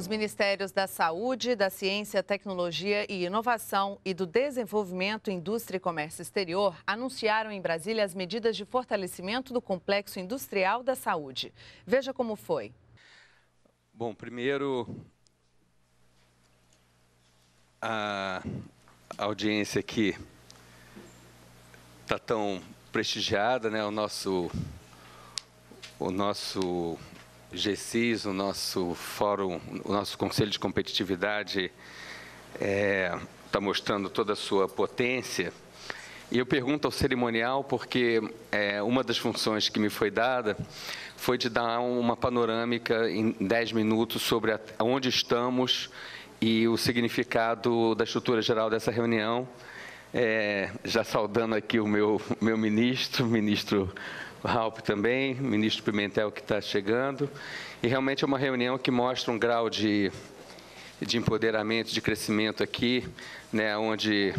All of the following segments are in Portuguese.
Os ministérios da Saúde, da Ciência, Tecnologia e Inovação e do Desenvolvimento, Indústria e Comércio Exterior anunciaram em Brasília as medidas de fortalecimento do complexo industrial da saúde. Veja como foi. Bom, primeiro, a audiência aqui está tão prestigiada, né? O nosso, o nosso GCIS, o nosso fórum, o nosso Conselho de Competitividade está é, tá mostrando toda a sua potência. E eu pergunto ao cerimonial porque é, uma das funções que me foi dada foi de dar uma panorâmica em 10 minutos sobre a, onde estamos e o significado da estrutura geral dessa reunião. É, já saudando aqui o meu, meu ministro, ministro Ralph também, ministro Pimentel que está chegando. E realmente é uma reunião que mostra um grau de, de empoderamento, de crescimento aqui, né, onde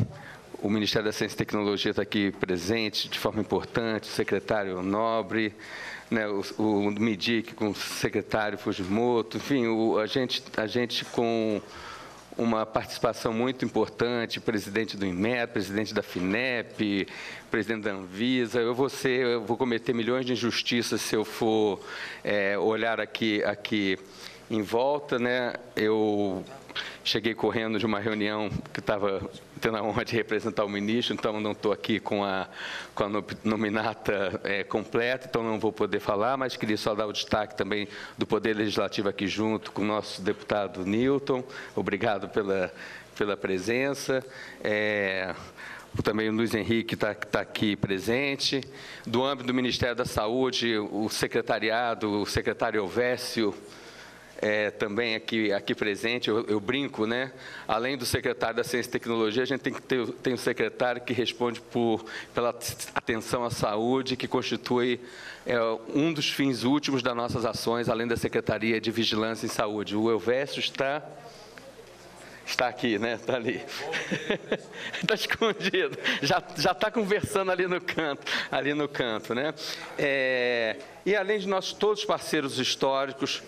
o Ministério da Ciência e Tecnologia está aqui presente de forma importante, o secretário Nobre, né, o, o MIDIC com o secretário Fujimoto, enfim, o, a, gente, a gente com uma participação muito importante, presidente do INMET, presidente da FINEP, presidente da Anvisa. Eu vou ser, eu vou cometer milhões de injustiças se eu for é, olhar aqui, aqui em volta, né? Eu cheguei correndo de uma reunião que estava tendo a honra de representar o ministro, então não estou aqui com a, com a nominata é, completa, então não vou poder falar, mas queria só dar o destaque também do Poder Legislativo aqui junto com o nosso deputado Newton. Obrigado pela, pela presença. É, também o Luiz Henrique está tá aqui presente. Do âmbito do Ministério da Saúde, o secretariado, o secretário Ovécio, é, também aqui, aqui presente, eu, eu, brinco, né? Além do secretário da Ciência e Tecnologia, a gente tem que ter tem um secretário que responde por, pela atenção à saúde, que constitui é, um dos fins últimos das nossas ações, além da Secretaria de Vigilância em Saúde. O Elvésio está Está aqui, né? Está ali. Está escondido. Já já está conversando ali no canto, ali no canto, né? É, e além de nós todos parceiros históricos,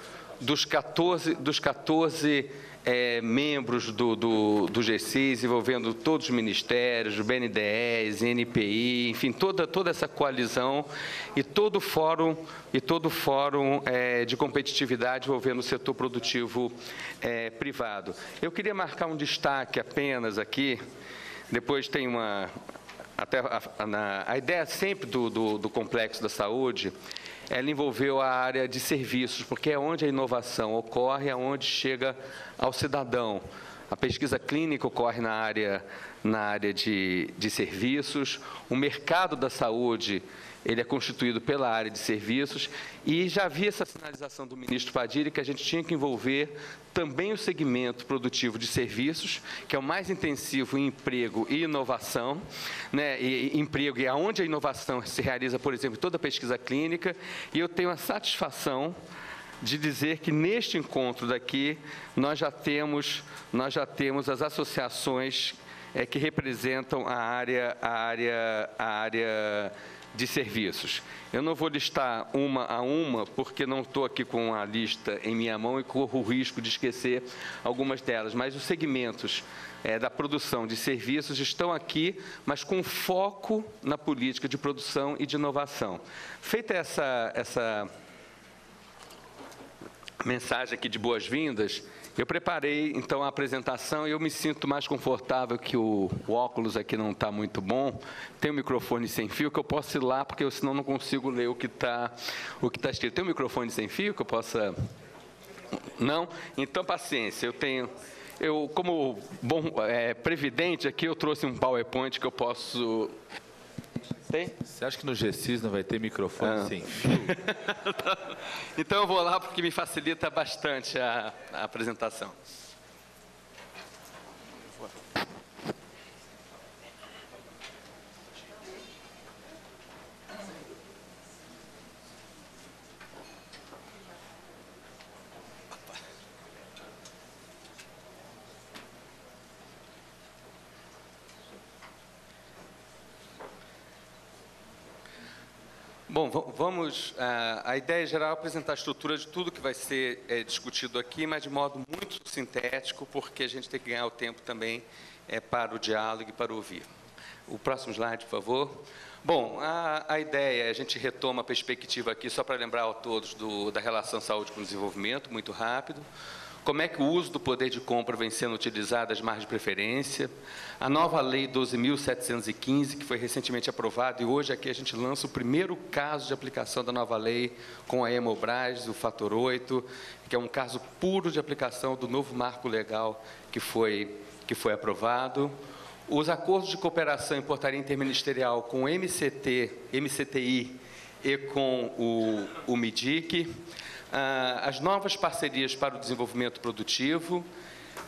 dos 14, dos 14 é, membros do, do, do G6, envolvendo todos os ministérios, o BNDES, NPI, enfim, toda, toda essa coalizão e todo o fórum, e todo fórum é, de competitividade envolvendo o setor produtivo é, privado. Eu queria marcar um destaque apenas aqui, depois tem uma... Até a, a, a ideia sempre do, do, do complexo da saúde ela envolveu a área de serviços, porque é onde a inovação ocorre, é onde chega ao cidadão. A pesquisa clínica ocorre na área, na área de, de serviços, o mercado da saúde ele é constituído pela área de serviços. E já havia essa sinalização do ministro Padilha que a gente tinha que envolver também o segmento produtivo de serviços, que é o mais intensivo em emprego e inovação, né, e, emprego e aonde a inovação se realiza, por exemplo, toda a pesquisa clínica, e eu tenho a satisfação de dizer que neste encontro daqui nós já temos nós já temos as associações é, que representam a área a área a área de serviços. Eu não vou listar uma a uma, porque não estou aqui com a lista em minha mão e corro o risco de esquecer algumas delas, mas os segmentos é, da produção de serviços estão aqui, mas com foco na política de produção e de inovação. Feita essa, essa mensagem aqui de boas-vindas, eu preparei então a apresentação e eu me sinto mais confortável que o, o óculos aqui não está muito bom. Tem um microfone sem fio que eu posso ir lá, porque eu senão não consigo ler o que está tá escrito. Tem um microfone sem fio que eu possa. Não? Então paciência, eu tenho. Eu, como bom é, previdente aqui, eu trouxe um PowerPoint que eu posso tem? Você acha que no GCIS não vai ter microfone ah. sem fio? então eu vou lá porque me facilita bastante a, a apresentação. Bom, vamos. A ideia geral é apresentar a estrutura de tudo que vai ser é, discutido aqui, mas de modo muito muito sintético, porque a gente tem que ganhar o tempo também é, para o diálogo e para ouvir. O próximo slide, por favor. Bom, a, a ideia, a gente retoma a perspectiva aqui, só para lembrar a todos do, da relação saúde com desenvolvimento, muito rápido como é que o uso do poder de compra vem sendo utilizado às margens de preferência, a nova Lei 12.715, que foi recentemente aprovada, e hoje aqui a gente lança o primeiro caso de aplicação da nova lei com a Hemobras, o Fator 8, que é um caso puro de aplicação do novo marco legal que foi, que foi aprovado. Os acordos de cooperação em portaria interministerial com o MCT, MCTI e com o, o MIDIC, as novas parcerias para o desenvolvimento produtivo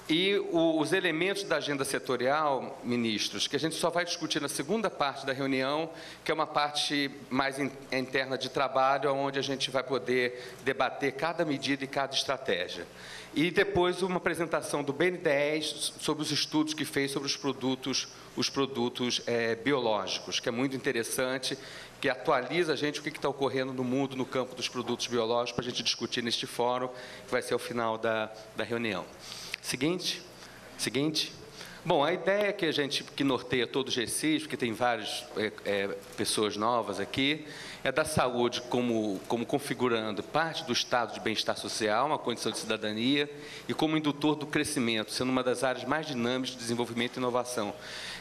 e os elementos da agenda setorial, ministros, que a gente só vai discutir na segunda parte da reunião, que é uma parte mais interna de trabalho, onde a gente vai poder debater cada medida e cada estratégia. E depois uma apresentação do BN10 sobre os estudos que fez sobre os produtos, os produtos é, biológicos, que é muito interessante que atualiza a gente o que está ocorrendo no mundo no campo dos produtos biológicos para a gente discutir neste fórum, que vai ser o final da, da reunião. Seguinte, seguinte. Bom, a ideia que a gente que norteia todo o GCIS, porque tem várias é, é, pessoas novas aqui, é da saúde como, como configurando parte do estado de bem-estar social, uma condição de cidadania, e como indutor do crescimento, sendo uma das áreas mais dinâmicas de desenvolvimento e inovação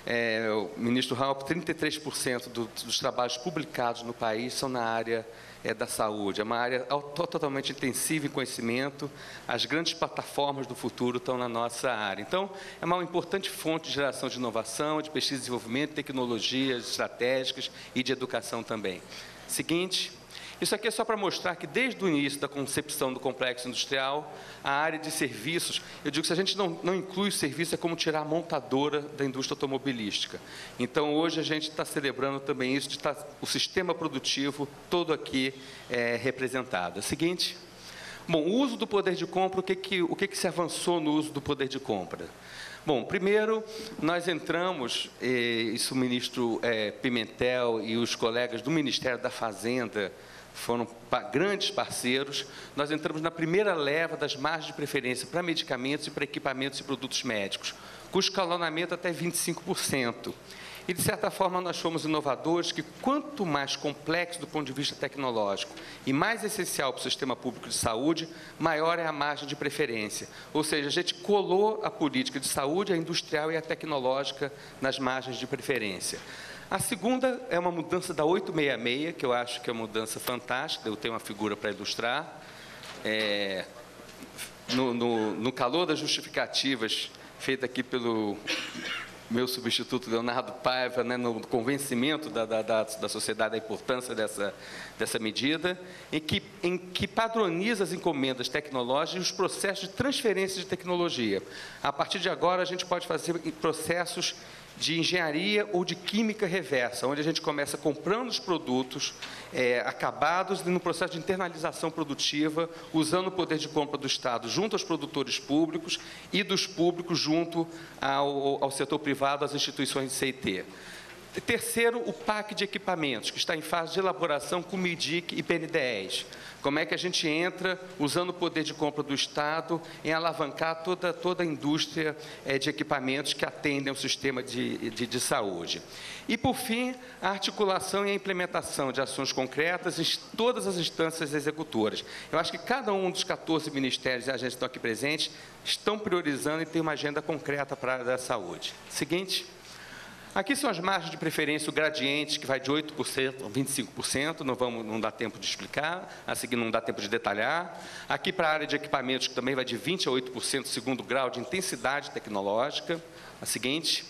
é, o ministro Raup, 33% do, dos trabalhos publicados no país são na área é, da saúde. É uma área totalmente intensiva em conhecimento. As grandes plataformas do futuro estão na nossa área. Então, é uma importante fonte de geração de inovação, de pesquisa e desenvolvimento, tecnologias estratégicas e de educação também. Seguinte. Isso aqui é só para mostrar que, desde o início da concepção do complexo industrial, a área de serviços, eu digo que se a gente não, não inclui o serviço, é como tirar a montadora da indústria automobilística. Então, hoje, a gente está celebrando também isso, de estar tá, o sistema produtivo todo aqui é, representado. É seguinte. Bom, o uso do poder de compra, o que, que, o que, que se avançou no uso do poder de compra? Bom, primeiro, nós entramos, isso o ministro é, Pimentel e os colegas do Ministério da Fazenda foram grandes parceiros. Nós entramos na primeira leva das margens de preferência para medicamentos e para equipamentos e produtos médicos, com escalonamento até 25%. E, de certa forma, nós fomos inovadores que, quanto mais complexo do ponto de vista tecnológico e mais essencial para o sistema público de saúde, maior é a margem de preferência. Ou seja, a gente colou a política de saúde, a industrial e a tecnológica nas margens de preferência. A segunda é uma mudança da 866, que eu acho que é uma mudança fantástica, eu tenho uma figura para ilustrar. É, no, no, no calor das justificativas, feita aqui pelo meu substituto Leonardo Paiva, né, no convencimento da, da, da, da, sociedade da importância dessa, dessa medida, em que, em que padroniza as encomendas tecnológicas e os processos de transferência de tecnologia. A partir de agora, a gente pode fazer processos de engenharia ou de química reversa, onde a gente começa comprando os produtos é, acabados e no processo de internalização produtiva, usando o poder de compra do Estado junto aos produtores públicos e dos públicos junto ao, ao setor privado, às instituições de CIT. Terceiro, o PAC de equipamentos, que está em fase de elaboração com o MIDIC e PN10. Como é que a gente entra, usando o poder de compra do Estado, em alavancar toda, toda a indústria é, de equipamentos que atendem ao sistema de, de, de, saúde. E, por fim, a articulação e a implementação de ações concretas em todas as instâncias executoras. Eu acho que cada um dos 14 ministérios e agentes que estão aqui presentes estão priorizando e tem uma agenda concreta para a área da saúde. Seguinte. Aqui são as margens de preferência, o gradiente, que vai de 8% a 25%, não, vamos, não dá tempo de explicar, a seguir não dá tempo de detalhar. Aqui para a área de equipamentos, que também vai de 20% a 8%, segundo grau de intensidade tecnológica. A seguinte.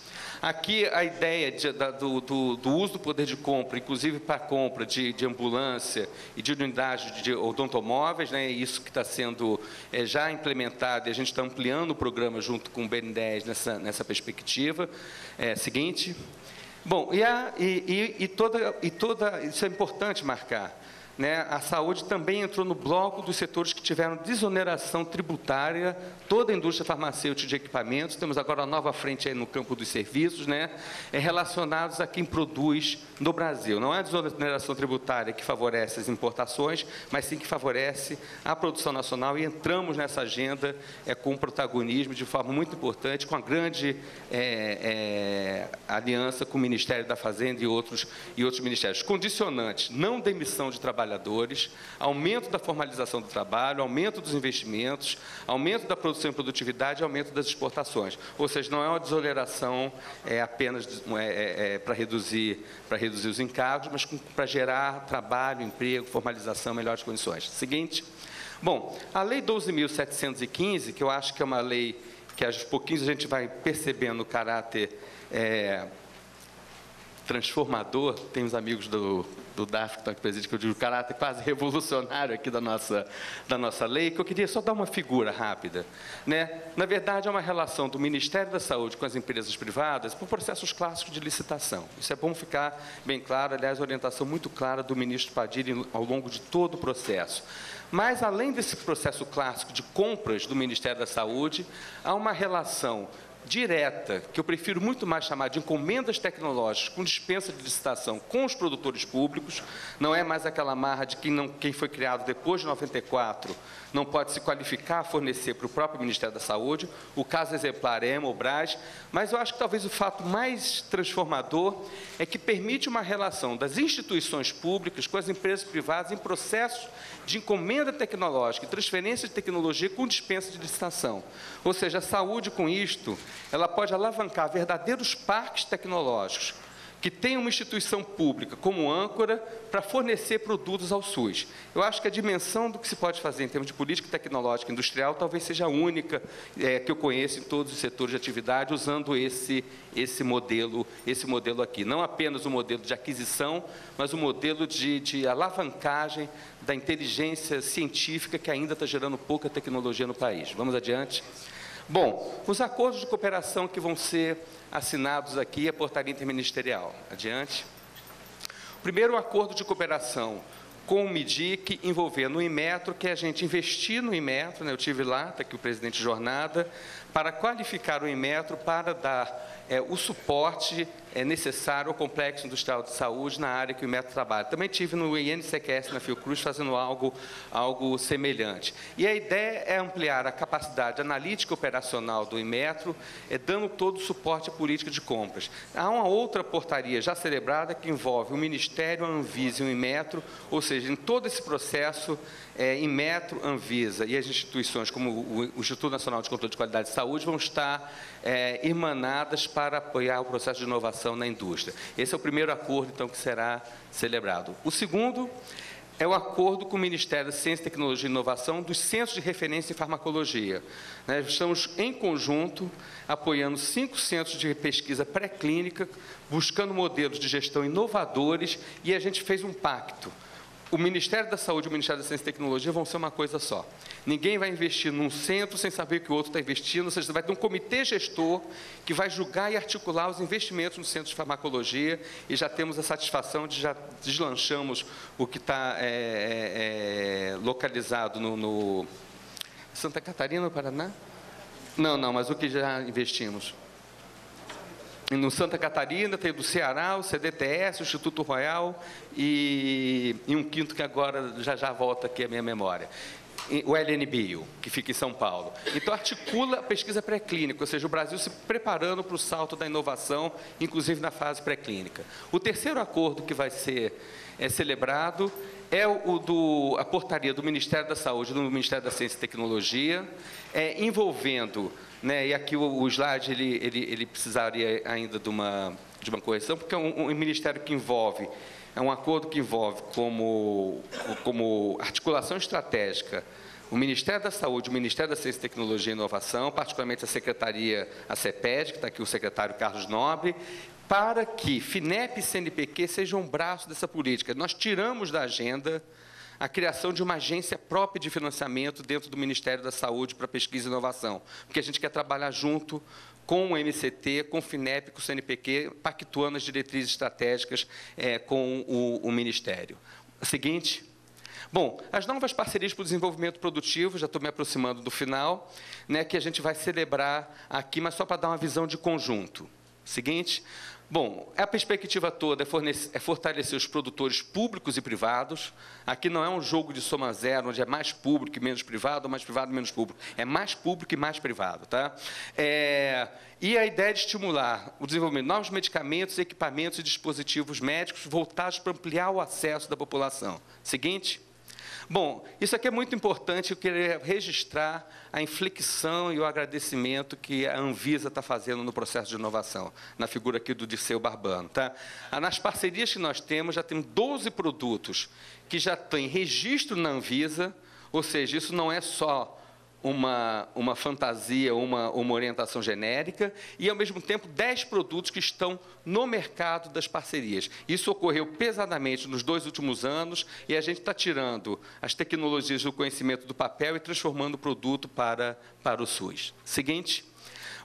Aqui a ideia de, da, do, do, do, uso do poder de compra, inclusive para compra de, de, ambulância e de unidades de odontomóveis, né, isso que está sendo é, já implementado e a gente está ampliando o programa junto com o BN10 nessa, nessa perspectiva. É, seguinte. Bom, e, a, e, e, toda, e toda, isso é importante marcar, né, a saúde também entrou no bloco dos setores que tiveram desoneração tributária, toda a indústria farmacêutica de equipamentos, temos agora a nova frente no campo dos serviços, né, é relacionados a quem produz no Brasil. Não é a desoneração tributária que favorece as importações, mas sim que favorece a produção nacional e entramos nessa agenda é, com protagonismo de forma muito importante, com a grande é, é, aliança com o Ministério da Fazenda e outros, e outros ministérios. Condicionantes, não demissão de trabalhadores, trabalhadores, aumento da formalização do trabalho, aumento dos investimentos, aumento da produção e produtividade e aumento das exportações. Ou seja, não é uma desoneração é, apenas é, é, é para reduzir, reduzir os encargos, mas para gerar trabalho, emprego, formalização, melhores condições. Seguinte. Bom, a Lei 12.715, que eu acho que é uma lei que aos pouquinhos a gente vai percebendo o caráter é, transformador, tem os amigos do do DAF, que está aqui presente, que eu digo o caráter quase revolucionário aqui da nossa, da nossa lei, que eu queria só dar uma figura rápida. Né? Na verdade, é uma relação do Ministério da Saúde com as empresas privadas por processos clássicos de licitação. Isso é bom ficar bem claro, aliás, orientação muito clara do ministro Padilha ao longo de todo o processo. Mas, além desse processo clássico de compras do Ministério da Saúde, há uma relação direta, que eu prefiro muito mais chamar de encomendas tecnológicas com dispensa de licitação com os produtores públicos, não é mais aquela marra de quem, não, quem foi criado depois de 94 não pode se qualificar a fornecer para o próprio Ministério da Saúde. O caso exemplar é Hemobras, mas eu acho que talvez o fato mais transformador é que permite uma relação das instituições públicas com as empresas privadas em processos de encomenda tecnológica e transferência de tecnologia com dispensa de licitação. Ou seja, a saúde com isto, ela pode alavancar verdadeiros parques tecnológicos que tem uma instituição pública como âncora para fornecer produtos ao SUS. Eu acho que a dimensão do que se pode fazer em termos de política tecnológica industrial talvez seja a única é, que eu conheço em todos os setores de atividade, usando esse, esse, modelo, esse modelo aqui. Não apenas o modelo de aquisição, mas o modelo de, de alavancagem da inteligência científica que ainda está gerando pouca tecnologia no país. Vamos adiante? Bom, os acordos de cooperação que vão ser assinados aqui, a portaria interministerial. Adiante. O primeiro acordo de cooperação com o MIDIC, envolvendo o Inmetro, que é a gente investir no Inmetro, né, eu tive lá, está aqui o presidente de jornada, para qualificar o Inmetro para dar é, o suporte é necessário ao Complexo Industrial de Saúde na área que o Metro trabalha. Também tive no INCQS, na Fiocruz, fazendo algo, algo semelhante. E a ideia é ampliar a capacidade analítica operacional do Inmetro, é, dando todo o suporte à política de compras. Há uma outra portaria já celebrada que envolve o Ministério, a Anvisa e o Inmetro, ou seja, em todo esse processo, é, Inmetro, Anvisa e as instituições como o Instituto Nacional de Controle de Qualidade de Saúde vão estar é, emanadas para apoiar o processo de inovação na indústria. Esse é o primeiro acordo, então, que será celebrado. O segundo é o acordo com o Ministério da Ciência, Tecnologia e Inovação dos Centros de Referência em Farmacologia. Nós né, estamos, em conjunto, apoiando cinco centros de pesquisa pré-clínica, buscando modelos de gestão inovadores, e a gente fez um pacto o Ministério da Saúde e o Ministério da Ciência e Tecnologia vão ser uma coisa só. Ninguém vai investir num centro sem saber que o outro está investindo, ou seja, vai ter um comitê gestor que vai julgar e articular os investimentos no centro de farmacologia e já temos a satisfação de já deslanchamos o que está é, é, é, localizado no, no Santa Catarina, Paraná? Não, não, mas o que já investimos no Santa Catarina, tem do Ceará, o CDTS, o Instituto Royal e, e um quinto que agora já já volta aqui à minha memória o LNBio, que fica em São Paulo. Então, articula a pesquisa pré-clínica, ou seja, o Brasil se preparando para o salto da inovação, inclusive na fase pré-clínica. O terceiro acordo que vai ser é, celebrado é o do, a portaria do Ministério da Saúde do Ministério da Ciência e Tecnologia, é, envolvendo né? E aqui o, o slide ele, ele, ele precisaria ainda de uma, de uma correção, porque é um, um ministério que envolve, é um acordo que envolve como, como articulação estratégica o Ministério da Saúde, o Ministério da Ciência, Tecnologia e Inovação, particularmente a Secretaria, a CEPED, que está aqui o secretário Carlos Nobre, para que FINEP e CNPq sejam um braço dessa política. Nós tiramos da agenda a criação de uma agência própria de financiamento dentro do Ministério da Saúde para pesquisa e inovação, porque a gente quer trabalhar junto com o MCT, com o FINEP, com o CNPq, pactuando as diretrizes estratégicas é, com o, o Ministério. Seguinte, Bom, as novas parcerias para o desenvolvimento produtivo, já estou me aproximando do final, né, que a gente vai celebrar aqui, mas só para dar uma visão de conjunto. Seguinte, Bom, a perspectiva toda é, é, fortalecer os produtores públicos e privados. Aqui não é um jogo de soma zero, onde é mais público e menos privado, ou mais privado e menos público. É mais público e mais privado. Tá? É, e a ideia é de estimular o desenvolvimento de novos medicamentos, equipamentos e dispositivos médicos voltados para ampliar o acesso da população. Seguinte. Bom, isso aqui é muito importante, eu queria registrar a inflexão e o agradecimento que a Anvisa está fazendo no processo de inovação, na figura aqui do Dirceu Barbano. Tá? Ah, nas parcerias que nós temos, já temos 12 produtos que já têm registro na Anvisa, ou seja, isso não é só uma, uma fantasia, uma, uma orientação genérica, e, ao mesmo tempo, 10 produtos que estão no mercado das parcerias. Isso ocorreu pesadamente nos dois últimos anos, e a gente está tirando as tecnologias do conhecimento do papel e transformando o produto para, para o SUS. Seguinte.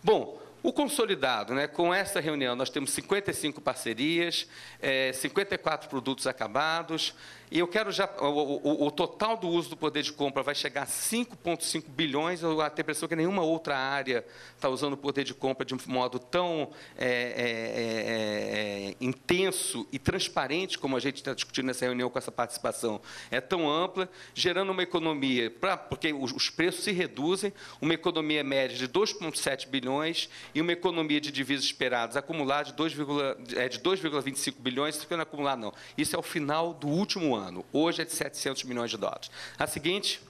Bom, o consolidado, né, com essa reunião, nós temos 55 parcerias, é, 54 produtos acabados, e eu quero já. O, o, o, total do uso do poder de compra vai chegar a 5,5 bilhões. Eu tenho a impressão que nenhuma outra área está usando o poder de compra de um modo tão é, é, é, é intenso e transparente como a gente está discutindo nessa reunião com essa participação. É tão ampla, gerando uma economia, pra, porque os, os preços se reduzem, uma economia média de 2,7 bilhões e uma economia de divisas esperadas acumular de 2,25 é, bilhões. Isso não é acumular, não. Isso é o final do último ano ano. Hoje é de 700 milhões de dólares. A seguinte.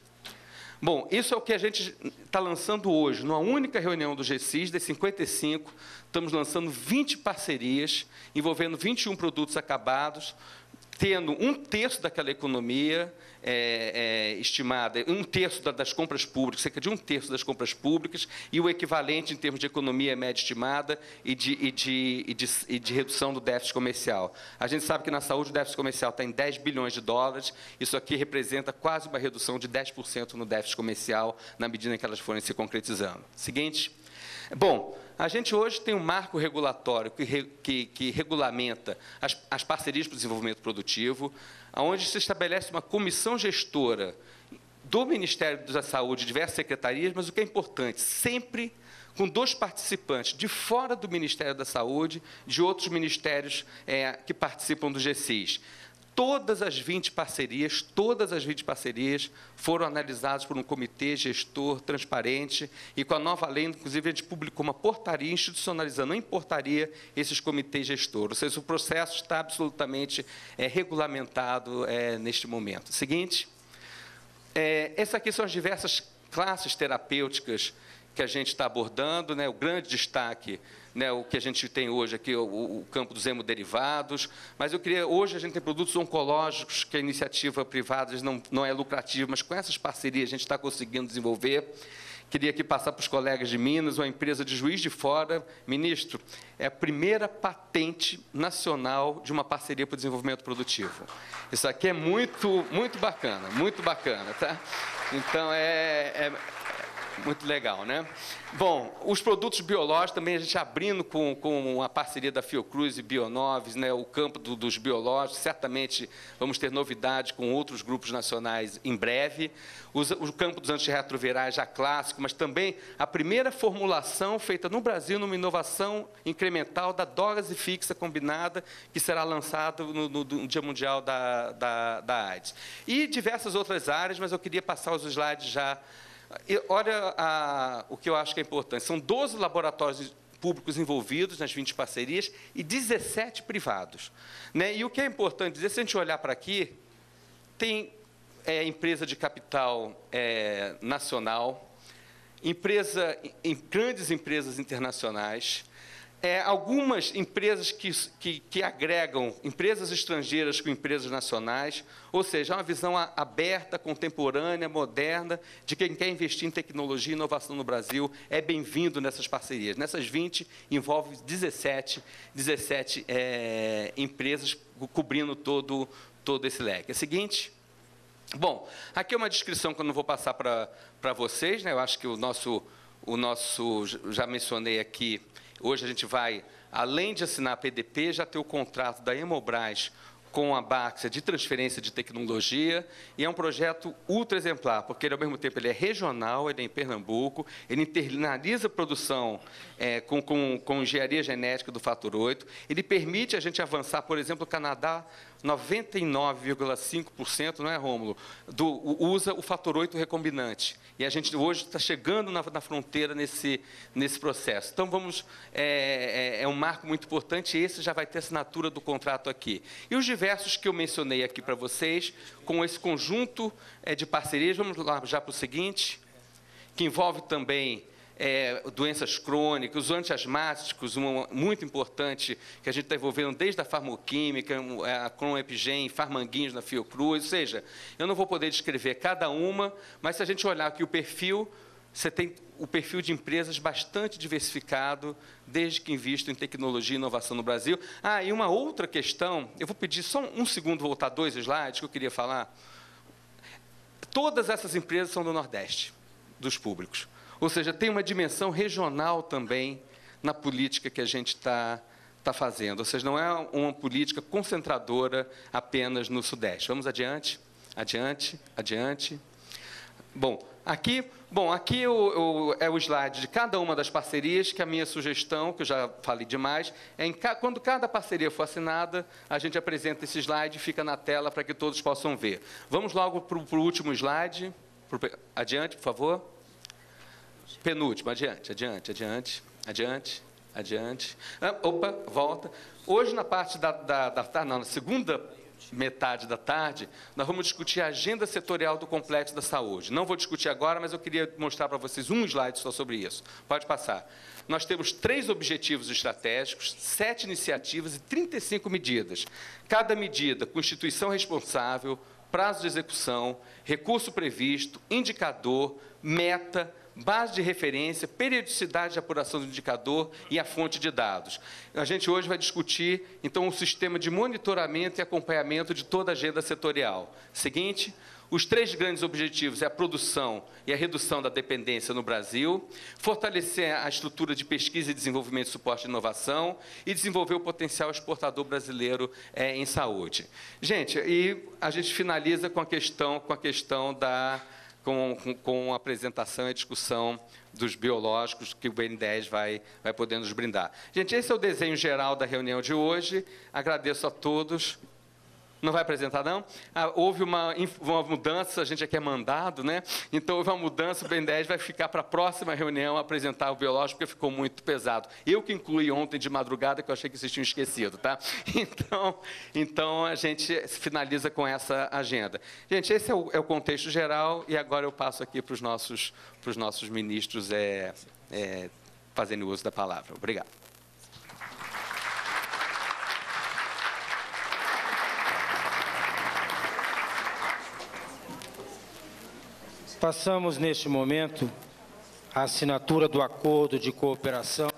Bom, isso é o que a gente está lançando hoje. Numa única reunião do GCIS, das 55, estamos lançando 20 parcerias, envolvendo 21 produtos acabados, tendo um terço daquela economia é, é, estimada, um terço das compras públicas, cerca de um terço das compras públicas, e o equivalente em termos de economia média estimada e de, e de, e de, e de redução do déficit comercial. A gente sabe que na saúde o déficit comercial está em 10 bilhões de dólares, isso aqui representa quase uma redução de 10% no déficit comercial, na medida em que elas forem se concretizando. Seguinte. Bom, a gente hoje tem um marco regulatório que, que, que regulamenta as, as parcerias para o desenvolvimento produtivo, onde se estabelece uma comissão gestora do Ministério da Saúde, diversas secretarias, mas o que é importante, sempre com dois participantes de fora do Ministério da Saúde, de outros ministérios é, que participam do GCIS todas as 20 parcerias, todas as 20 parcerias foram analisadas por um comitê gestor transparente e com a nova lei, inclusive, a gente publicou uma portaria institucionalizando em portaria esses comitês gestores. Ou seja, o processo está absolutamente é, regulamentado é, neste momento. Seguinte, é, essas aqui são as diversas classes terapêuticas que a gente está abordando, né, o grande destaque né, o que a gente tem hoje aqui, o, o, campo dos hemoderivados, mas eu queria, hoje a gente tem produtos oncológicos que a iniciativa privada não, não é lucrativa, mas com essas parcerias a gente está conseguindo desenvolver. Queria aqui passar para os colegas de Minas, uma empresa de Juiz de Fora. Ministro, é a primeira patente nacional de uma parceria para o desenvolvimento produtivo. Isso aqui é muito, muito bacana, muito bacana, tá? Então, é, é muito legal, né? Bom, os produtos biológicos também a gente abrindo com, com a parceria da Fiocruz e Bionoves, né, o campo do, dos biológicos, certamente vamos ter novidades com outros grupos nacionais em breve. Os, o campo dos antirretrovirais já clássico, mas também a primeira formulação feita no Brasil numa inovação incremental da dose fixa combinada, que será lançada no, no, no Dia Mundial da, da, da AIDS. E diversas outras áreas, mas eu queria passar os slides já olha a, o que eu acho que é importante. São 12 laboratórios públicos envolvidos nas 20 parcerias e 17 privados. Né? E o que é importante dizer, se a gente olhar para aqui, tem é, empresa de capital é, nacional, empresa, em, grandes empresas internacionais, é, algumas empresas que, que, que, agregam empresas estrangeiras com empresas nacionais, ou seja, é uma visão aberta, contemporânea, moderna, de quem quer investir em tecnologia e inovação no Brasil, é bem-vindo nessas parcerias. Nessas 20, envolve 17, 17 é, empresas cobrindo todo, todo esse leque. É o seguinte. Bom, aqui é uma descrição que eu não vou passar para vocês, né? eu acho que o nosso, o nosso, já mencionei aqui, Hoje a gente vai, além de assinar a PDP, já ter o contrato da Hemobras com a Baxia de transferência de tecnologia. E é um projeto ultra exemplar, porque ele, ao mesmo tempo ele é regional, ele é em Pernambuco, ele internaliza a produção é, com, com, com engenharia genética do fator 8, ele permite a gente avançar, por exemplo, o Canadá 99,5%, não é, Rômulo, do, usa o fator 8 recombinante. E a gente hoje está chegando na, na, fronteira nesse, nesse processo. Então, vamos, é, é, é, um marco muito importante esse já vai ter assinatura do contrato aqui. E os diversos que eu mencionei aqui para vocês, com esse conjunto é, de parcerias, vamos lá já para o seguinte, que envolve também é, doenças crônicas, os antiasmáticos, um muito importante que a gente está envolvendo desde a farmoquímica, é, a clonepigem, farmanguinhos na Fiocruz, ou seja, eu não vou poder descrever cada uma, mas se a gente olhar aqui o perfil, você tem o perfil de empresas bastante diversificado, desde que invisto em tecnologia e inovação no Brasil. Ah, e uma outra questão, eu vou pedir só um segundo voltar dois slides que eu queria falar. Todas essas empresas são do Nordeste, dos públicos. Ou seja, tem uma dimensão regional também na política que a gente está tá fazendo. Ou seja, não é uma política concentradora apenas no Sudeste. Vamos adiante, adiante, adiante. Bom, aqui, bom, aqui o, o, é o slide de cada uma das parcerias, que a minha sugestão, que eu já falei demais, é em, quando cada parceria for assinada, a gente apresenta esse slide e fica na tela para que todos possam ver. Vamos logo para o último slide. Pro, adiante, por favor. Penúltimo, adiante, adiante, adiante, adiante, adiante. Ah, opa, volta. Hoje, na parte da, da, da tarde, não, na segunda metade da tarde, nós vamos discutir a agenda setorial do Complexo da Saúde. Não vou discutir agora, mas eu queria mostrar para vocês um slide só sobre isso. Pode passar. Nós temos três objetivos estratégicos, sete iniciativas e 35 medidas. Cada medida com instituição responsável, prazo de execução, recurso previsto, indicador, meta, base de referência, periodicidade de apuração do indicador e a fonte de dados. A gente hoje vai discutir, então, o sistema de monitoramento e acompanhamento de toda a agenda setorial. Seguinte, os três grandes objetivos é a produção e a redução da dependência no Brasil, fortalecer a estrutura de pesquisa e desenvolvimento, suporte e inovação e desenvolver o potencial exportador brasileiro é, em saúde. Gente, e a gente finaliza com a questão, com a questão da com, com, a apresentação e discussão dos biológicos que o BN10 vai, vai poder nos brindar. Gente, esse é o desenho geral da reunião de hoje. Agradeço a todos. Não vai apresentar, não? Ah, houve uma, uma, mudança, a gente aqui é mandado, né? Então, houve uma mudança, o Ben10 vai ficar para a próxima reunião apresentar o biológico, porque ficou muito pesado. Eu que incluí ontem de madrugada, que eu achei que vocês tinham esquecido, tá? Então, então a gente finaliza com essa agenda. Gente, esse é o, é o contexto geral, e agora eu passo aqui para os nossos, nossos ministros é, é, fazendo uso da palavra. Obrigado. Passamos neste momento a assinatura do acordo de cooperação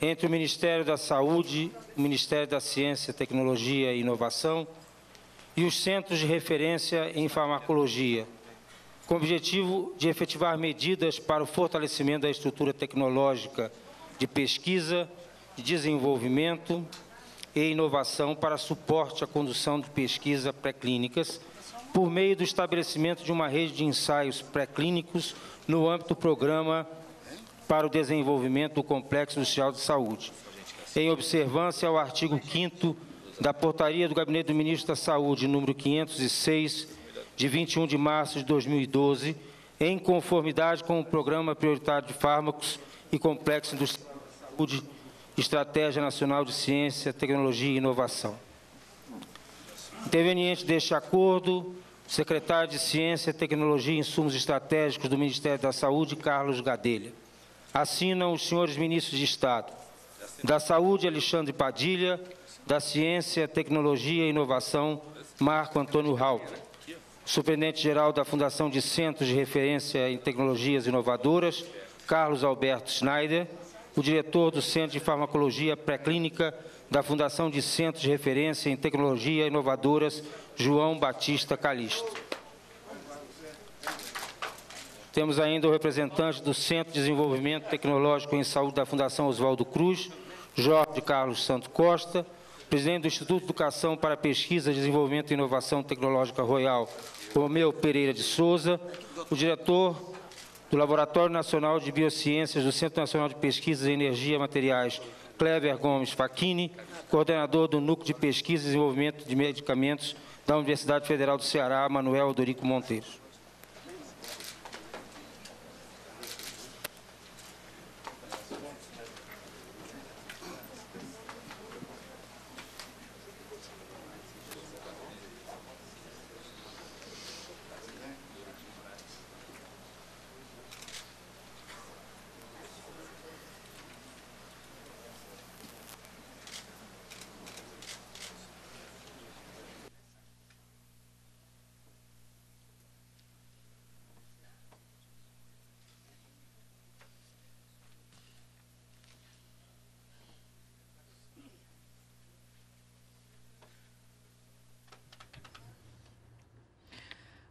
entre o Ministério da Saúde, o Ministério da Ciência, Tecnologia e Inovação e os centros de referência em farmacologia, com o objetivo de efetivar medidas para o fortalecimento da estrutura tecnológica de pesquisa, de desenvolvimento e inovação para suporte à condução de pesquisa pré-clínicas por meio do estabelecimento de uma rede de ensaios pré-clínicos no âmbito do Programa para o Desenvolvimento do Complexo Industrial de Saúde, em observância ao artigo 5 da Portaria do Gabinete do Ministro da Saúde, número 506, de 21 de março de 2012, em conformidade com o Programa Prioritário de Fármacos e Complexo Industrial de Saúde, Estratégia Nacional de Ciência, Tecnologia e Inovação. Interveniente deste acordo, secretário de Ciência, Tecnologia e Insumos Estratégicos do Ministério da Saúde, Carlos Gadelha. Assinam os senhores ministros de Estado. Da Saúde, Alexandre Padilha. Da Ciência, Tecnologia e Inovação, Marco Antônio Raup. Superintendente-geral da Fundação de Centros de Referência em Tecnologias Inovadoras, Carlos Alberto Schneider. O diretor do Centro de Farmacologia Pré-Clínica da Fundação de Centros de Referência em Tecnologia Inovadoras, João Batista Calixto. Temos ainda o representante do Centro de Desenvolvimento Tecnológico em Saúde da Fundação Oswaldo Cruz, Jorge Carlos Santo Costa, presidente do Instituto de Educação para Pesquisa, Desenvolvimento e Inovação Tecnológica Royal, Romeu Pereira de Souza, o diretor do Laboratório Nacional de Biociências do Centro Nacional de Pesquisas em Energia Materiais, Clever Gomes Facchini, coordenador do Núcleo de Pesquisa e Desenvolvimento de Medicamentos da Universidade Federal do Ceará, Manuel Dorico Monteiro.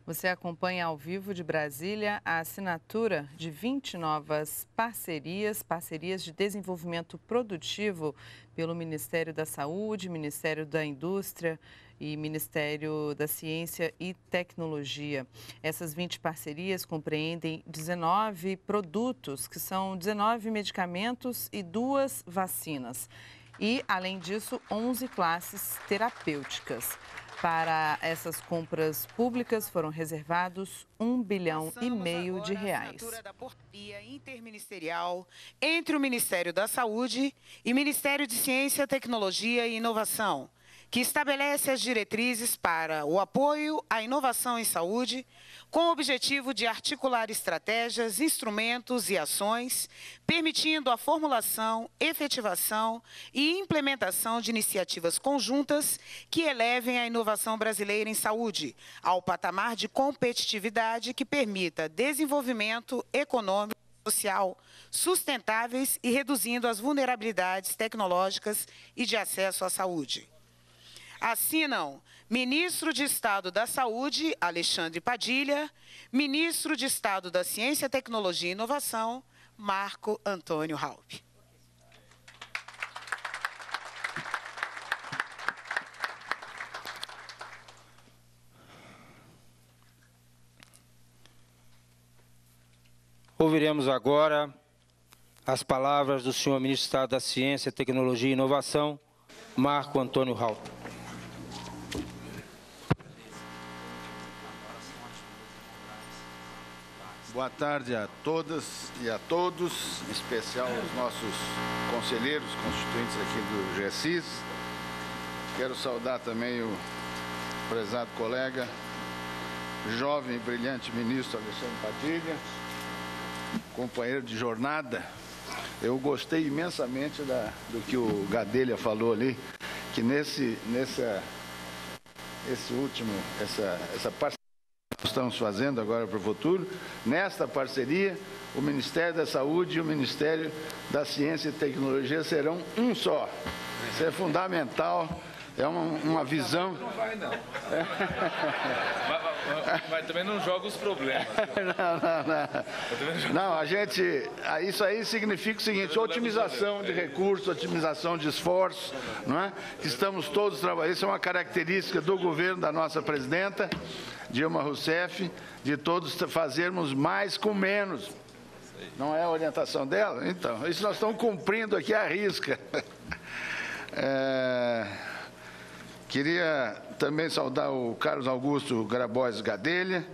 Você acompanha ao vivo de Brasília a assinatura de 20 novas parcerias, parcerias de desenvolvimento produtivo pelo Ministério da Saúde, Ministério da Indústria e Ministério da Ciência e Tecnologia. Essas 20 parcerias compreendem 19 produtos, que são 19 medicamentos e duas vacinas. E, além disso, 11 classes terapêuticas. Para essas compras públicas foram reservados um bilhão e meio de reais. da portaria interministerial entre o Ministério da Saúde e Ministério de Ciência, Tecnologia e Inovação que estabelece as diretrizes para o apoio à inovação em saúde, com o objetivo de articular estratégias, instrumentos e ações, permitindo a formulação, efetivação e implementação de iniciativas conjuntas que elevem a inovação brasileira em saúde ao patamar de competitividade que permita desenvolvimento econômico social sustentáveis e reduzindo as vulnerabilidades tecnológicas e de acesso à saúde. Assinam Ministro de Estado da Saúde, Alexandre Padilha, Ministro de Estado da Ciência, Tecnologia e Inovação, Marco Antônio Raup. Ouviremos agora as palavras do senhor Ministro do Estado da Ciência, Tecnologia e Inovação, Marco Antônio Raup. Boa tarde a todas e a todos, em especial aos nossos conselheiros constituintes aqui do GSIS. Quero saudar também o prezado colega, jovem e brilhante ministro Alexandre Padilha, companheiro de jornada. Eu gostei imensamente da, do que o Gadelha falou ali, que nesse, nessa, esse último, essa, essa parceria estamos fazendo agora para o futuro, nesta parceria, o Ministério da Saúde e o Ministério da Ciência e Tecnologia serão um só. Isso é fundamental, é uma, uma visão. Não vai, não. mas, também não joga os problemas. não, não, não. Não, a gente. Isso aí significa o seguinte: otimização de recursos, otimização de esforços, não é? Estamos todos trabalhando. Isso é uma característica do governo da nossa presidenta. Dilma Rousseff, de todos fazermos mais com menos. Não é a orientação dela? Então, isso nós estamos cumprindo aqui à risca. É, queria também saudar o Carlos Augusto Grabois Gadelha,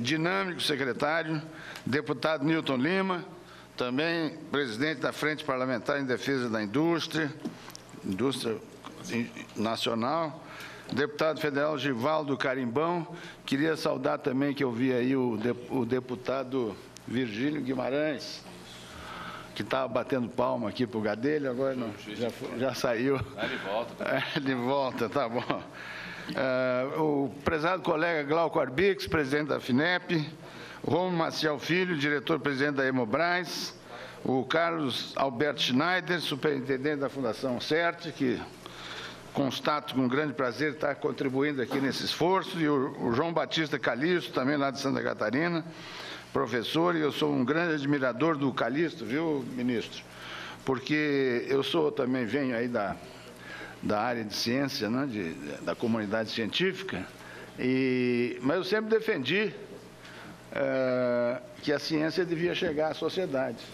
dinâmico secretário, deputado Newton Lima, também presidente da Frente Parlamentar em Defesa da Indústria, Indústria Nacional, Deputado federal Givaldo Carimbão, queria saudar também que eu vi aí o deputado Virgílio Guimarães, que estava batendo palma aqui para o Gadelho, agora não, já, já saiu. Ah, ele volta. Tá é, ele volta, tá bom. É, o prezado colega Glauco Arbix, presidente da FINEP, Romulo Maciel Filho, diretor-presidente da Hemobras, o Carlos Alberto Schneider, superintendente da Fundação CERT, que constato com grande prazer estar contribuindo aqui nesse esforço, e o, o João Batista Calixto, também lá de Santa Catarina, professor, e eu sou um grande admirador do Calixto, viu, ministro? Porque eu sou também, venho aí da, da área de ciência, né, de, da comunidade científica, e, mas eu sempre defendi é, que a ciência devia chegar à sociedade.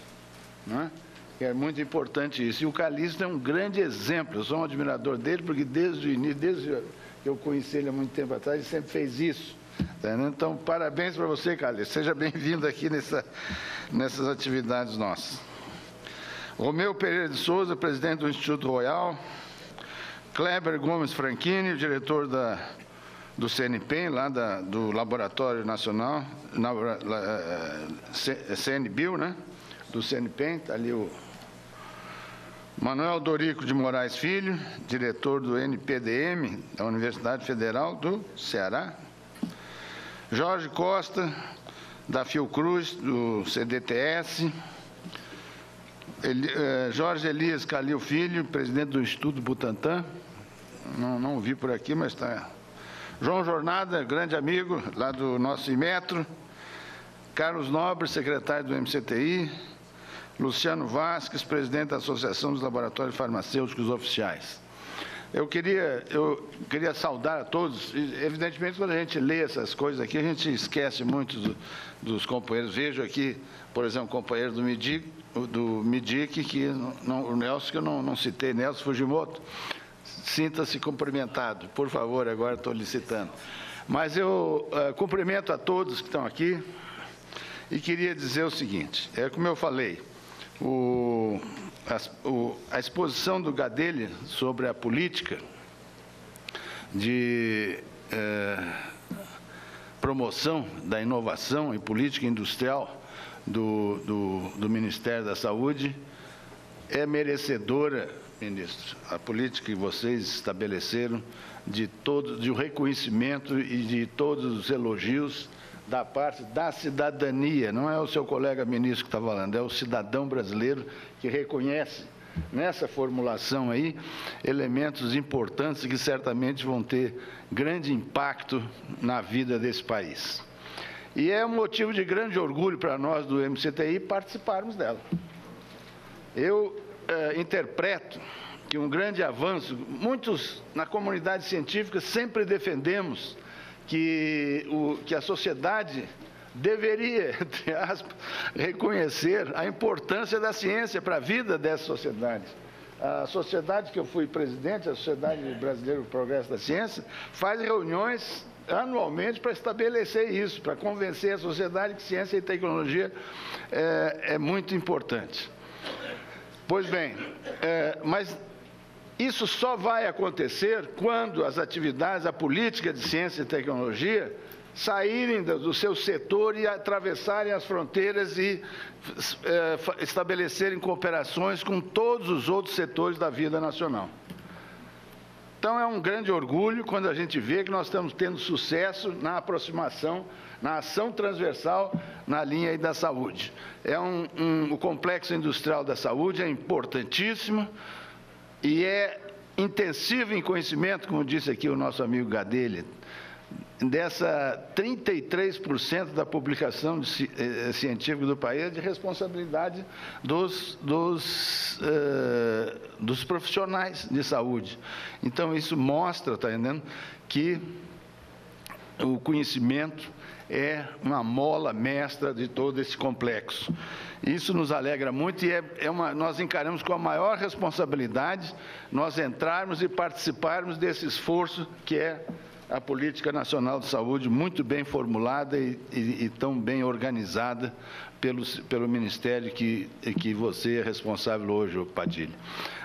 Né? É muito importante isso. E o Calixto é um grande exemplo. Eu sou um admirador dele, porque desde o início, desde que eu conheci ele há muito tempo atrás, ele sempre fez isso. Tá então, parabéns para você, Calixto. Seja bem-vindo aqui nessa, nessas atividades nossas. Romeu Pereira de Souza, presidente do Instituto Royal. Kleber Gomes Franchini, diretor da, do CNPEM, lá da, do Laboratório Nacional, na, uh, CNBio, né? Do CNPEM, está ali o Manuel Dorico de Moraes Filho, diretor do NPDM, da Universidade Federal do Ceará. Jorge Costa, da Fiocruz, do CDTS. Eli, eh, Jorge Elias Calil Filho, presidente do Instituto Butantan. Não, não vi por aqui, mas está. João Jornada, grande amigo lá do nosso Imetro. Carlos Nobre, secretário do MCTI. Luciano Vasques, presidente da Associação dos Laboratórios Farmacêuticos Oficiais. Eu queria, eu queria saudar a todos. Evidentemente, quando a gente lê essas coisas aqui, a gente esquece muito do, dos companheiros. Vejo aqui, por exemplo, o companheiro do MIDIC, do MIDIC que não, o Nelson, que eu não, não citei, Nelson Fujimoto. Sinta-se cumprimentado, por favor, agora estou licitando. Mas eu uh, cumprimento a todos que estão aqui e queria dizer o seguinte: é como eu falei, o, a, o, a exposição do Gadelha sobre a política de é, promoção da inovação e política industrial do, do, do, Ministério da Saúde é merecedora, ministro, a política que vocês estabeleceram de todo de um reconhecimento e de todos os elogios da parte da cidadania, não é o seu colega ministro que está falando, é o cidadão brasileiro que reconhece nessa formulação aí elementos importantes que certamente vão ter grande impacto na vida desse país. E é um motivo de grande orgulho para nós do MCTI participarmos dela. Eu eh, interpreto que um grande avanço, muitos na comunidade científica sempre defendemos que, o, que a sociedade deveria, entre aspas, reconhecer a importância da ciência para a vida dessa sociedade. A sociedade que eu fui presidente, a Sociedade Brasileira do Progresso da Ciência, faz reuniões anualmente para estabelecer isso, para convencer a sociedade que ciência e tecnologia é, é muito importante. Pois bem, é, mas isso só vai acontecer quando as atividades, a política de ciência e tecnologia saírem do seu setor e atravessarem as fronteiras e é, estabelecerem cooperações com todos os outros setores da vida nacional. Então é um grande orgulho quando a gente vê que nós estamos tendo sucesso na aproximação, na ação transversal na linha da saúde. É um, um, o complexo industrial da saúde é importantíssimo e é intensivo em conhecimento, como disse aqui o nosso amigo Gadelha, dessa 33% da publicação de, eh, científica do país é de responsabilidade dos, dos, eh, dos profissionais de saúde. Então, isso mostra, está entendendo, que o conhecimento é uma mola mestra de todo esse complexo. Isso nos alegra muito e é, é uma, nós encaramos com a maior responsabilidade nós entrarmos e participarmos desse esforço que é a Política Nacional de Saúde, muito bem formulada e, e, e tão bem organizada pelo, pelo Ministério que, que você é responsável hoje, Padilha.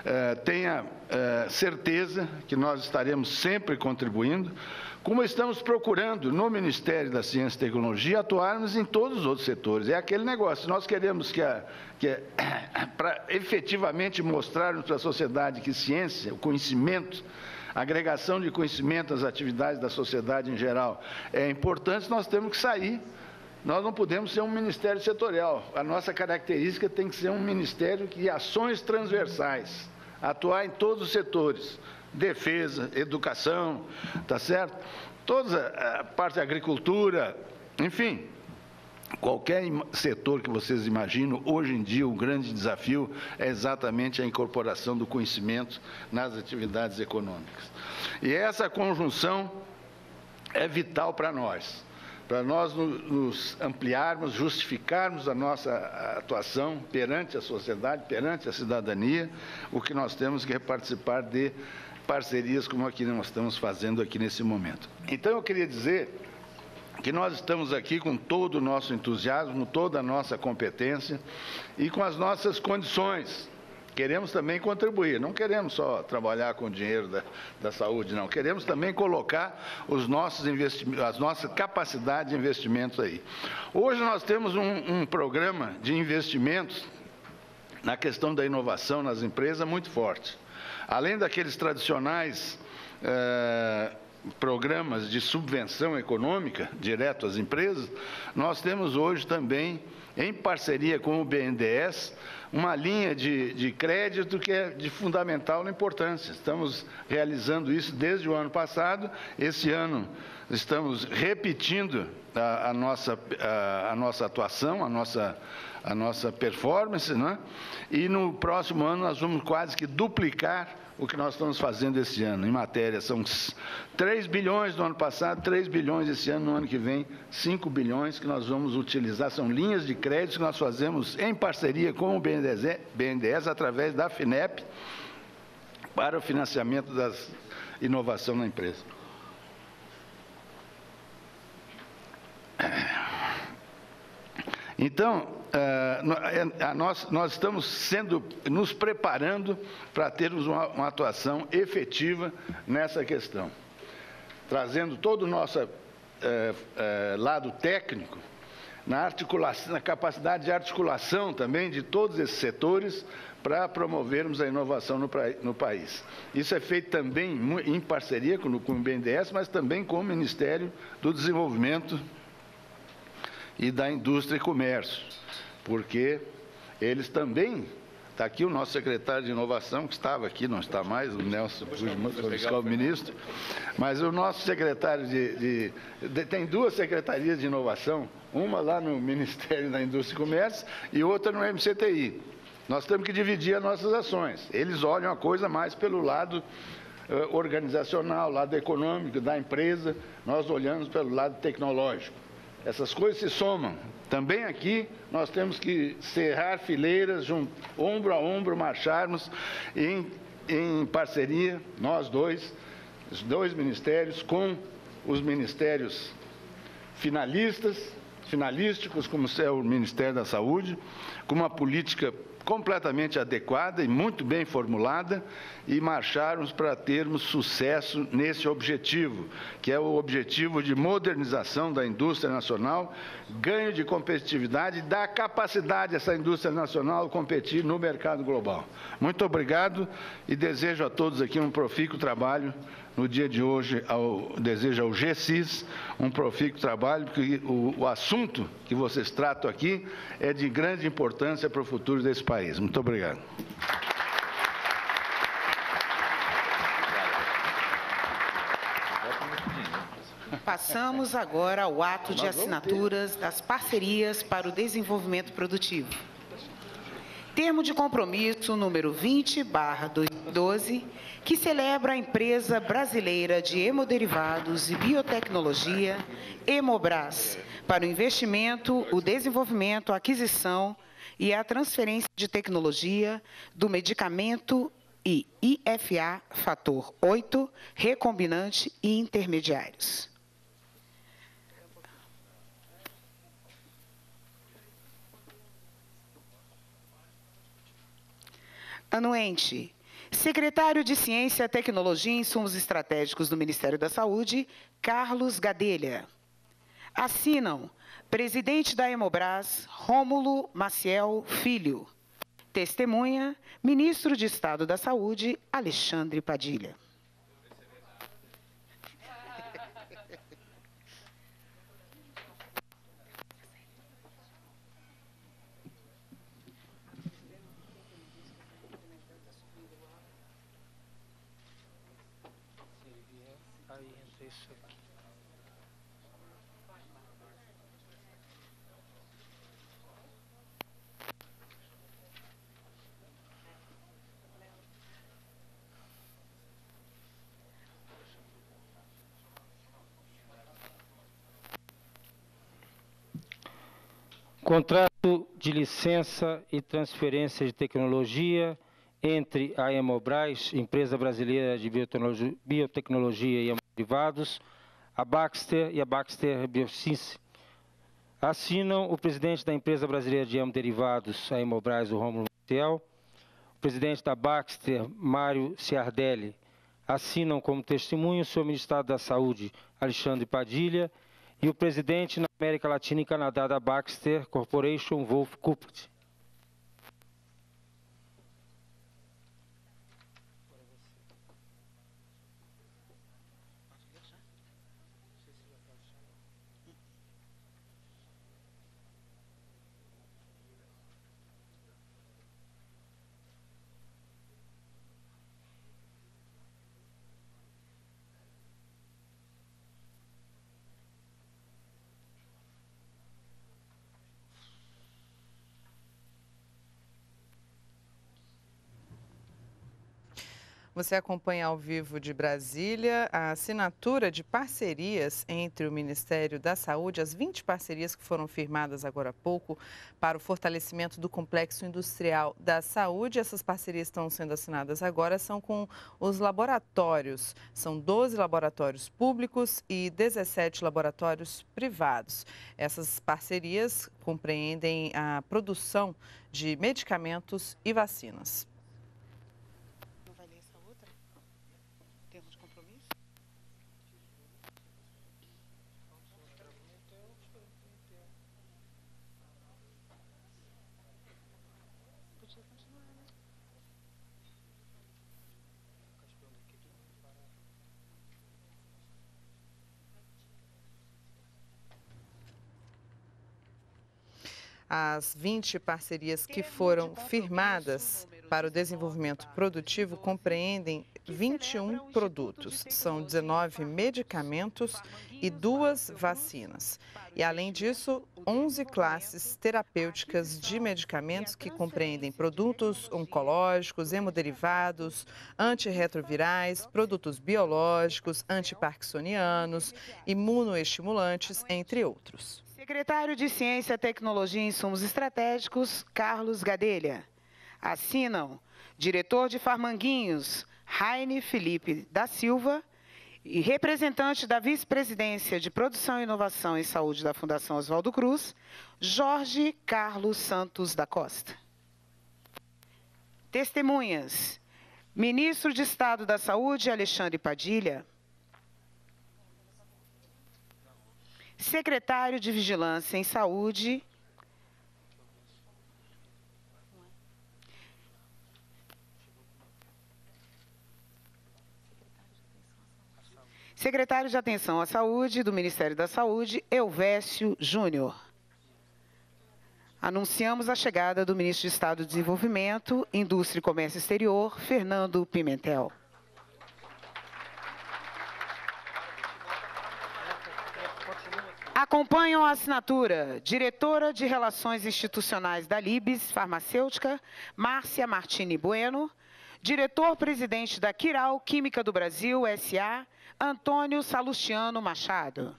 É, tenha é, certeza que nós estaremos sempre contribuindo como estamos procurando no Ministério da Ciência e Tecnologia atuarmos em todos os outros setores. É aquele negócio, nós queremos que, a, que para efetivamente mostrarmos para a sociedade que ciência, o conhecimento, a agregação de conhecimento às atividades da sociedade em geral é importante, nós temos que sair. Nós não podemos ser um ministério setorial. A nossa característica tem que ser um ministério de ações transversais, atuar em todos os setores defesa, educação, tá certo? Toda a parte da agricultura, enfim, Qualquer setor que vocês imaginam, hoje em dia o grande desafio é exatamente a incorporação do conhecimento nas atividades econômicas. E essa conjunção é vital para nós, para nós nos ampliarmos, justificarmos a nossa atuação perante a sociedade, perante a cidadania, o que nós temos que é participar de parcerias como a que nós estamos fazendo aqui nesse momento. Então eu queria dizer que nós estamos aqui com todo o nosso entusiasmo, toda a nossa competência e com as nossas condições. Queremos também contribuir, não queremos só trabalhar com o dinheiro da, da saúde, não. Queremos também colocar os nossos as nossas capacidades de investimentos aí. Hoje nós temos um, um programa de investimentos na questão da inovação nas empresas muito forte. Além daqueles tradicionais. Eh, programas de subvenção econômica direto às empresas, nós temos hoje também, em parceria com o BNDES, uma linha de, de crédito que é de fundamental importância. Estamos realizando isso desde o ano passado. Esse ano estamos repetindo a, a nossa, a, a, nossa atuação, a nossa, a nossa performance, né? e no próximo ano nós vamos quase que duplicar o que nós estamos fazendo esse ano em matéria. São 3 bilhões no ano passado, 3 bilhões esse ano, no ano que vem, 5 bilhões que nós vamos utilizar. São linhas de crédito que nós fazemos em parceria com o BNDES, BNDES através da FINEP, para o financiamento da inovação na empresa. Então, é, nós, nós, estamos sendo, nos preparando para termos uma, uma, atuação efetiva nessa questão, trazendo todo o nosso é, é, lado técnico, na, articulação, na capacidade de articulação também de todos esses setores para promovermos a inovação no, no, país. Isso é feito também em parceria com, com o BNDES, mas também com o Ministério do Desenvolvimento e da Indústria e Comércio, porque eles também Está aqui o nosso secretário de inovação, que estava aqui, não está mais, o Nelson fiscal ministro, mas o nosso secretário de, de, de, Tem duas secretarias de inovação, uma lá no Ministério da Indústria e Comércio e outra no MCTI. Nós temos que dividir as nossas ações. Eles olham a coisa mais pelo lado uh, organizacional, lado econômico da empresa, nós olhamos pelo lado tecnológico. Essas coisas se somam. Também aqui nós temos que cerrar fileiras, junto, ombro a ombro, marcharmos em, em parceria, nós dois, os dois ministérios, com os ministérios finalistas, finalísticos, como é o Ministério da Saúde, com uma política completamente adequada e muito bem formulada e marcharmos para termos sucesso nesse objetivo, que é o objetivo de modernização da indústria nacional, ganho de competitividade dar capacidade a essa indústria nacional competir no mercado global. Muito obrigado e desejo a todos aqui um profícuo trabalho no dia de hoje, ao, desejo ao GCIS um profícuo trabalho, porque o, o assunto que vocês tratam aqui é de grande importância para o futuro desse país. Muito obrigado. Passamos agora ao ato de assinaturas das parcerias para o desenvolvimento produtivo. Termo de compromisso número 20, barra 2012, que celebra a empresa brasileira de hemoderivados e biotecnologia, Hemobras, para o investimento, o desenvolvimento, a aquisição e a transferência de tecnologia do medicamento e IFA fator 8, recombinante e intermediários. Anuente. Secretário de Ciência, Tecnologia e Insumos Estratégicos do Ministério da Saúde, Carlos Gadelha. Assinam Presidente da Hemobras, Rômulo Maciel Filho. Testemunha, Ministro de Estado da Saúde, Alexandre Padilha. isso aqui. Contrato de licença e transferência de tecnologia entre a Hemobras, empresa brasileira de biotecnologia e derivados, a Baxter e a Baxter Bioscience. Assinam o presidente da empresa brasileira de hemoderivados, a Hemobras, o Romulo Maciel, o presidente da Baxter, Mário Ciardelli, assinam como testemunho o senhor ministro da Saúde, Alexandre Padilha, e o presidente na América Latina e Canadá da Baxter Corporation, Wolf Kupert. Você acompanha ao vivo de Brasília a assinatura de parcerias entre o Ministério da Saúde, as 20 parcerias que foram firmadas agora há pouco para o fortalecimento do complexo industrial da saúde. Essas parcerias estão sendo assinadas agora são com os laboratórios. São 12 laboratórios públicos e 17 laboratórios privados. Essas parcerias compreendem a produção de medicamentos e vacinas. As 20 parcerias que foram firmadas para o desenvolvimento produtivo compreendem 21 produtos, são 19 medicamentos e duas vacinas. E, além disso, 11 classes terapêuticas de medicamentos que compreendem produtos oncológicos, hemoderivados, antirretrovirais, produtos biológicos, antiparkinsonianos, imunoestimulantes, entre outros. Secretário de Ciência, Tecnologia e Insumos Estratégicos, Carlos Gadelha. Assinam diretor de Farmanguinhos, Raine Felipe da Silva, e representante da Vice-Presidência de Produção, Inovação e Saúde da Fundação Oswaldo Cruz, Jorge Carlos Santos da Costa. Testemunhas: Ministro de Estado da Saúde, Alexandre Padilha. Secretário de Vigilância em Saúde, Secretário de Atenção à Saúde do Ministério da Saúde, Elvésio Júnior. Anunciamos a chegada do Ministro de Estado de Desenvolvimento, Indústria e Comércio Exterior, Fernando Pimentel. Acompanham a assinatura diretora de Relações Institucionais da Libes Farmacêutica, Márcia Martini Bueno, diretor-presidente da Quiral Química do Brasil, SA, Antônio Salustiano Machado.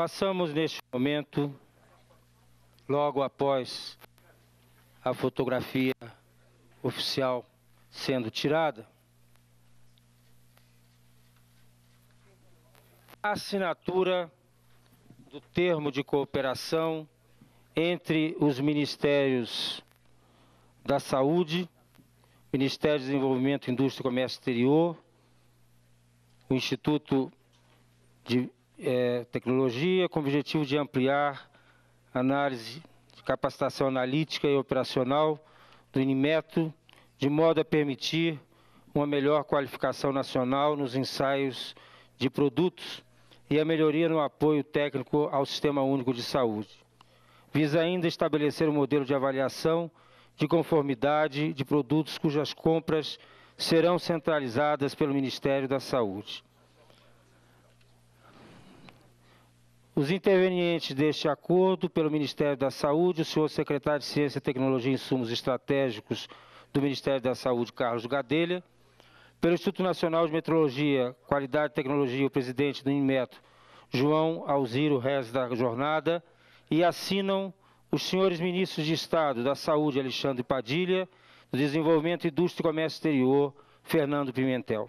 Passamos neste momento, logo após a fotografia oficial sendo tirada, a assinatura do termo de cooperação entre os Ministérios da Saúde, Ministério de Desenvolvimento, Indústria e Comércio Exterior, o Instituto de é, tecnologia com o objetivo de ampliar análise de capacitação analítica e operacional do Inimeto, de modo a permitir uma melhor qualificação nacional nos ensaios de produtos e a melhoria no apoio técnico ao Sistema Único de Saúde. Visa ainda estabelecer um modelo de avaliação de conformidade de produtos cujas compras serão centralizadas pelo Ministério da Saúde. Os intervenientes deste acordo, pelo Ministério da Saúde, o senhor secretário de Ciência, Tecnologia e Insumos Estratégicos do Ministério da Saúde, Carlos Gadelha, pelo Instituto Nacional de Metrologia, Qualidade e Tecnologia, o presidente do INMETO, João Alziro Rez da Jornada, e assinam os senhores ministros de Estado da Saúde, Alexandre Padilha, do Desenvolvimento, Indústria e Comércio Exterior, Fernando Pimentel.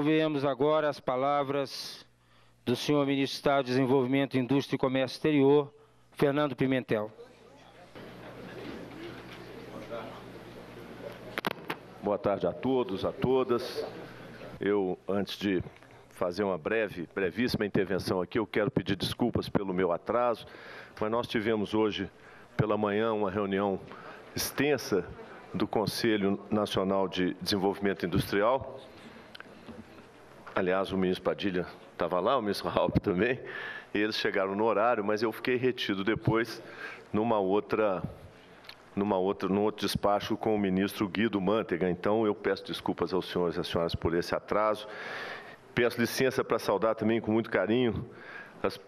Ouviremos agora as palavras do senhor Ministro de Estado de Desenvolvimento, Indústria e Comércio Exterior, Fernando Pimentel. Boa tarde a todos, a todas. Eu, antes de fazer uma breve, brevíssima intervenção aqui, eu quero pedir desculpas pelo meu atraso, mas nós tivemos hoje pela manhã uma reunião extensa do Conselho Nacional de Desenvolvimento Industrial, Aliás, o ministro Padilha estava lá, o ministro Raup também, e eles chegaram no horário, mas eu fiquei retido depois numa outra, numa outra, num outro despacho com o ministro Guido Mantega. Então, eu peço desculpas aos senhores e às senhoras por esse atraso. Peço licença para saudar também com muito carinho os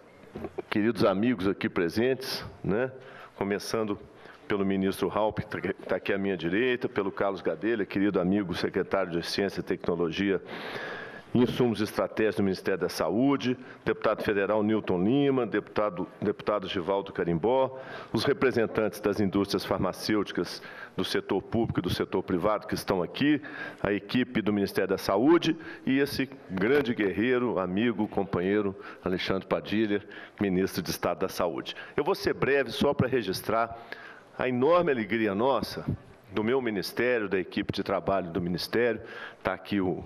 queridos amigos aqui presentes, né? começando pelo ministro Raup, que está aqui à minha direita, pelo Carlos Gadelha, querido amigo secretário de Ciência e Tecnologia insumos estratégicos do Ministério da Saúde, deputado federal Newton Lima, deputado, deputado Givaldo Carimbó, os representantes das indústrias farmacêuticas do setor público e do setor privado que estão aqui, a equipe do Ministério da Saúde e esse grande guerreiro, amigo, companheiro Alexandre Padilha, ministro de Estado da Saúde. Eu vou ser breve só para registrar a enorme alegria nossa do meu ministério, da equipe de trabalho do ministério, está aqui o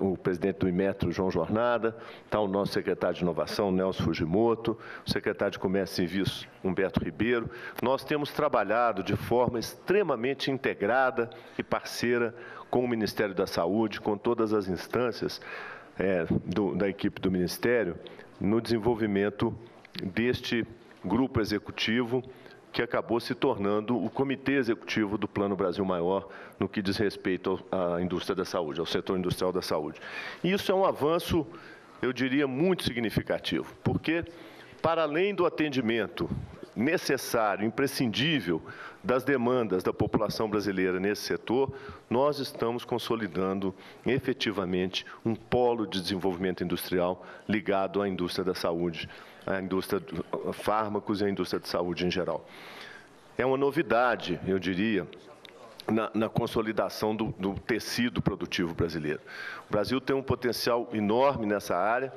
o presidente do Imetro, João Jornada, está o nosso secretário de Inovação, Nelson Fujimoto, o secretário de Comércio e Serviços, Humberto Ribeiro. Nós temos trabalhado de forma extremamente integrada e parceira com o Ministério da Saúde, com todas as instâncias é, do, da equipe do Ministério, no desenvolvimento deste grupo executivo que acabou se tornando o comitê executivo do Plano Brasil Maior no que diz respeito à indústria da saúde, ao setor industrial da saúde. E isso é um avanço, eu diria, muito significativo, porque, para além do atendimento necessário, imprescindível das demandas da população brasileira nesse setor, nós estamos consolidando efetivamente um polo de desenvolvimento industrial ligado à indústria da saúde a indústria de fármacos e a indústria de saúde em geral. É uma novidade, eu diria, na, na consolidação do, do tecido produtivo brasileiro. O Brasil tem um potencial enorme nessa área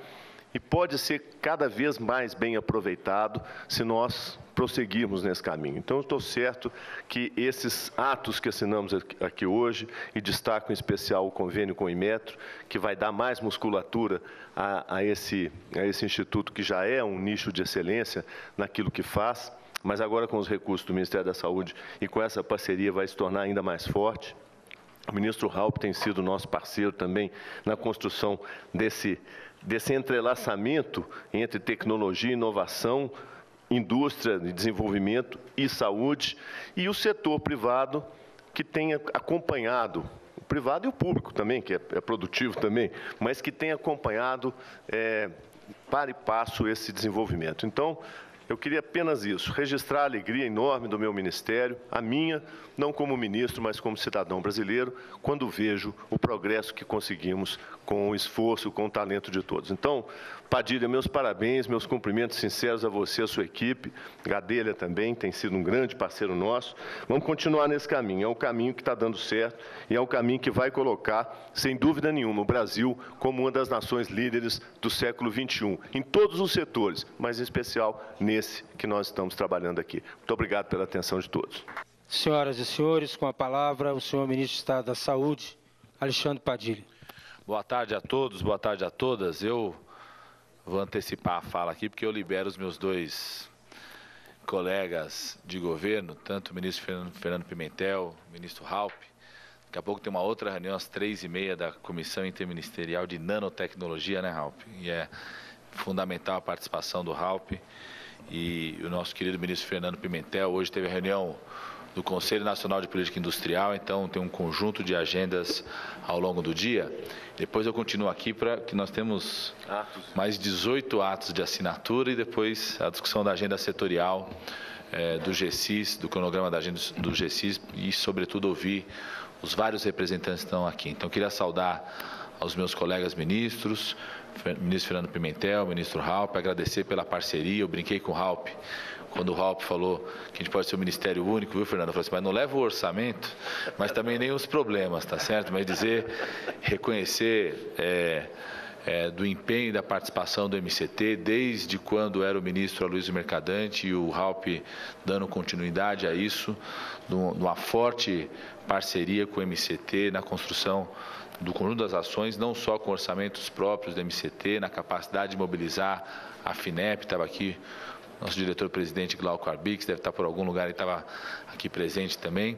e pode ser cada vez mais bem aproveitado se nós prosseguirmos nesse caminho. Então, estou certo que esses atos que assinamos aqui hoje, e destaco em especial o convênio com o Imetro, que vai dar mais musculatura a, a, esse, a esse instituto que já é um nicho de excelência naquilo que faz, mas agora com os recursos do Ministério da Saúde e com essa parceria vai se tornar ainda mais forte. O ministro Raup tem sido nosso parceiro também na construção desse desse entrelaçamento entre tecnologia, inovação, indústria de desenvolvimento e saúde, e o setor privado que tem acompanhado, o privado e o público também, que é, é produtivo também, mas que tem acompanhado é, para e passo esse desenvolvimento. Então, eu queria apenas isso, registrar a alegria enorme do meu ministério, a minha, não como ministro, mas como cidadão brasileiro, quando vejo o progresso que conseguimos com o esforço, com o talento de todos. Então, Padilha, meus parabéns, meus cumprimentos sinceros a você, a sua equipe, Gadelha também, tem sido um grande parceiro nosso. Vamos continuar nesse caminho, é um caminho que está dando certo e é um caminho que vai colocar, sem dúvida nenhuma, o Brasil como uma das nações líderes do século XXI, em todos os setores, mas em especial nesse que nós estamos trabalhando aqui. Muito obrigado pela atenção de todos. Senhoras e senhores, com a palavra o senhor ministro de Estado da Saúde, Alexandre Padilha. Boa tarde a todos, boa tarde a todas. Eu Vou antecipar a fala aqui, porque eu libero os meus dois colegas de governo, tanto o ministro Fernando Pimentel, o ministro Raup, Daqui a pouco tem uma outra reunião às três e meia da Comissão Interministerial de Nanotecnologia, né, Ralp? E é fundamental a participação do Ralp e o nosso querido ministro Fernando Pimentel. Hoje teve a reunião do Conselho Nacional de Política Industrial, então tem um conjunto de agendas ao longo do dia. Depois eu continuo aqui para que nós temos mais 18 atos de assinatura e depois a discussão da agenda setorial é, do GCIS, do cronograma da agenda do GCIS e, sobretudo, ouvir os vários representantes que estão aqui. Então, queria saudar aos meus colegas ministros, ministro Fernando Pimentel, ministro Raup, agradecer pela parceria. Eu brinquei com o Raup quando o Raup falou que a gente pode ser um ministério único, viu, Fernando? Eu falei assim, mas não leva o orçamento, mas também nem os problemas, tá certo? Mas dizer, reconhecer. É, é, do empenho e da participação do MCT, desde quando era o ministro Aloysio Mercadante e o Raup dando continuidade a isso, numa forte parceria com o MCT na construção do conjunto das ações, não só com orçamentos próprios do MCT, na capacidade de mobilizar a FINEP, estava aqui nosso diretor-presidente Glauco Arbix, deve estar por algum lugar, ele estava aqui presente também,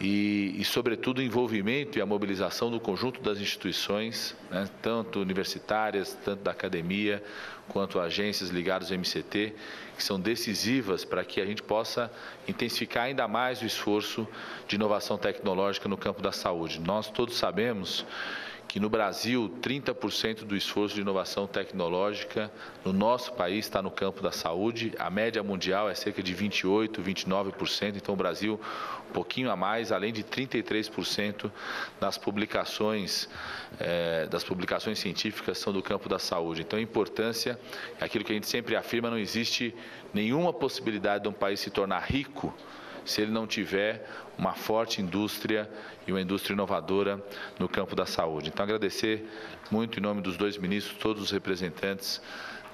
e, e, sobretudo, o envolvimento e a mobilização do conjunto das instituições, né, tanto universitárias, tanto da academia, quanto agências ligadas ao MCT, que são decisivas para que a gente possa intensificar ainda mais o esforço de inovação tecnológica no campo da saúde. Nós todos sabemos que no Brasil 30% do esforço de inovação tecnológica no nosso país está no campo da saúde. A média mundial é cerca de 28, 29%. Então o Brasil um pouquinho a mais, além de 33% das publicações é, das publicações científicas são do campo da saúde. Então a importância é aquilo que a gente sempre afirma: não existe nenhuma possibilidade de um país se tornar rico se ele não tiver uma forte indústria e uma indústria inovadora no campo da saúde. Então, agradecer muito em nome dos dois ministros, todos os representantes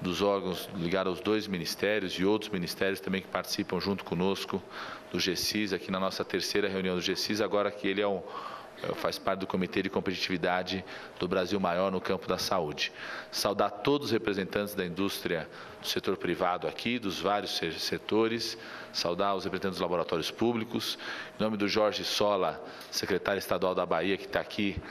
dos órgãos ligados aos dois ministérios e outros ministérios também que participam junto conosco do GCIS, aqui na nossa terceira reunião do GCIS, agora que ele é um faz parte do Comitê de Competitividade do Brasil Maior no campo da saúde. Saudar todos os representantes da indústria do setor privado aqui, dos vários setores, saudar os representantes dos laboratórios públicos, em nome do Jorge Sola, secretário estadual da Bahia, que está aqui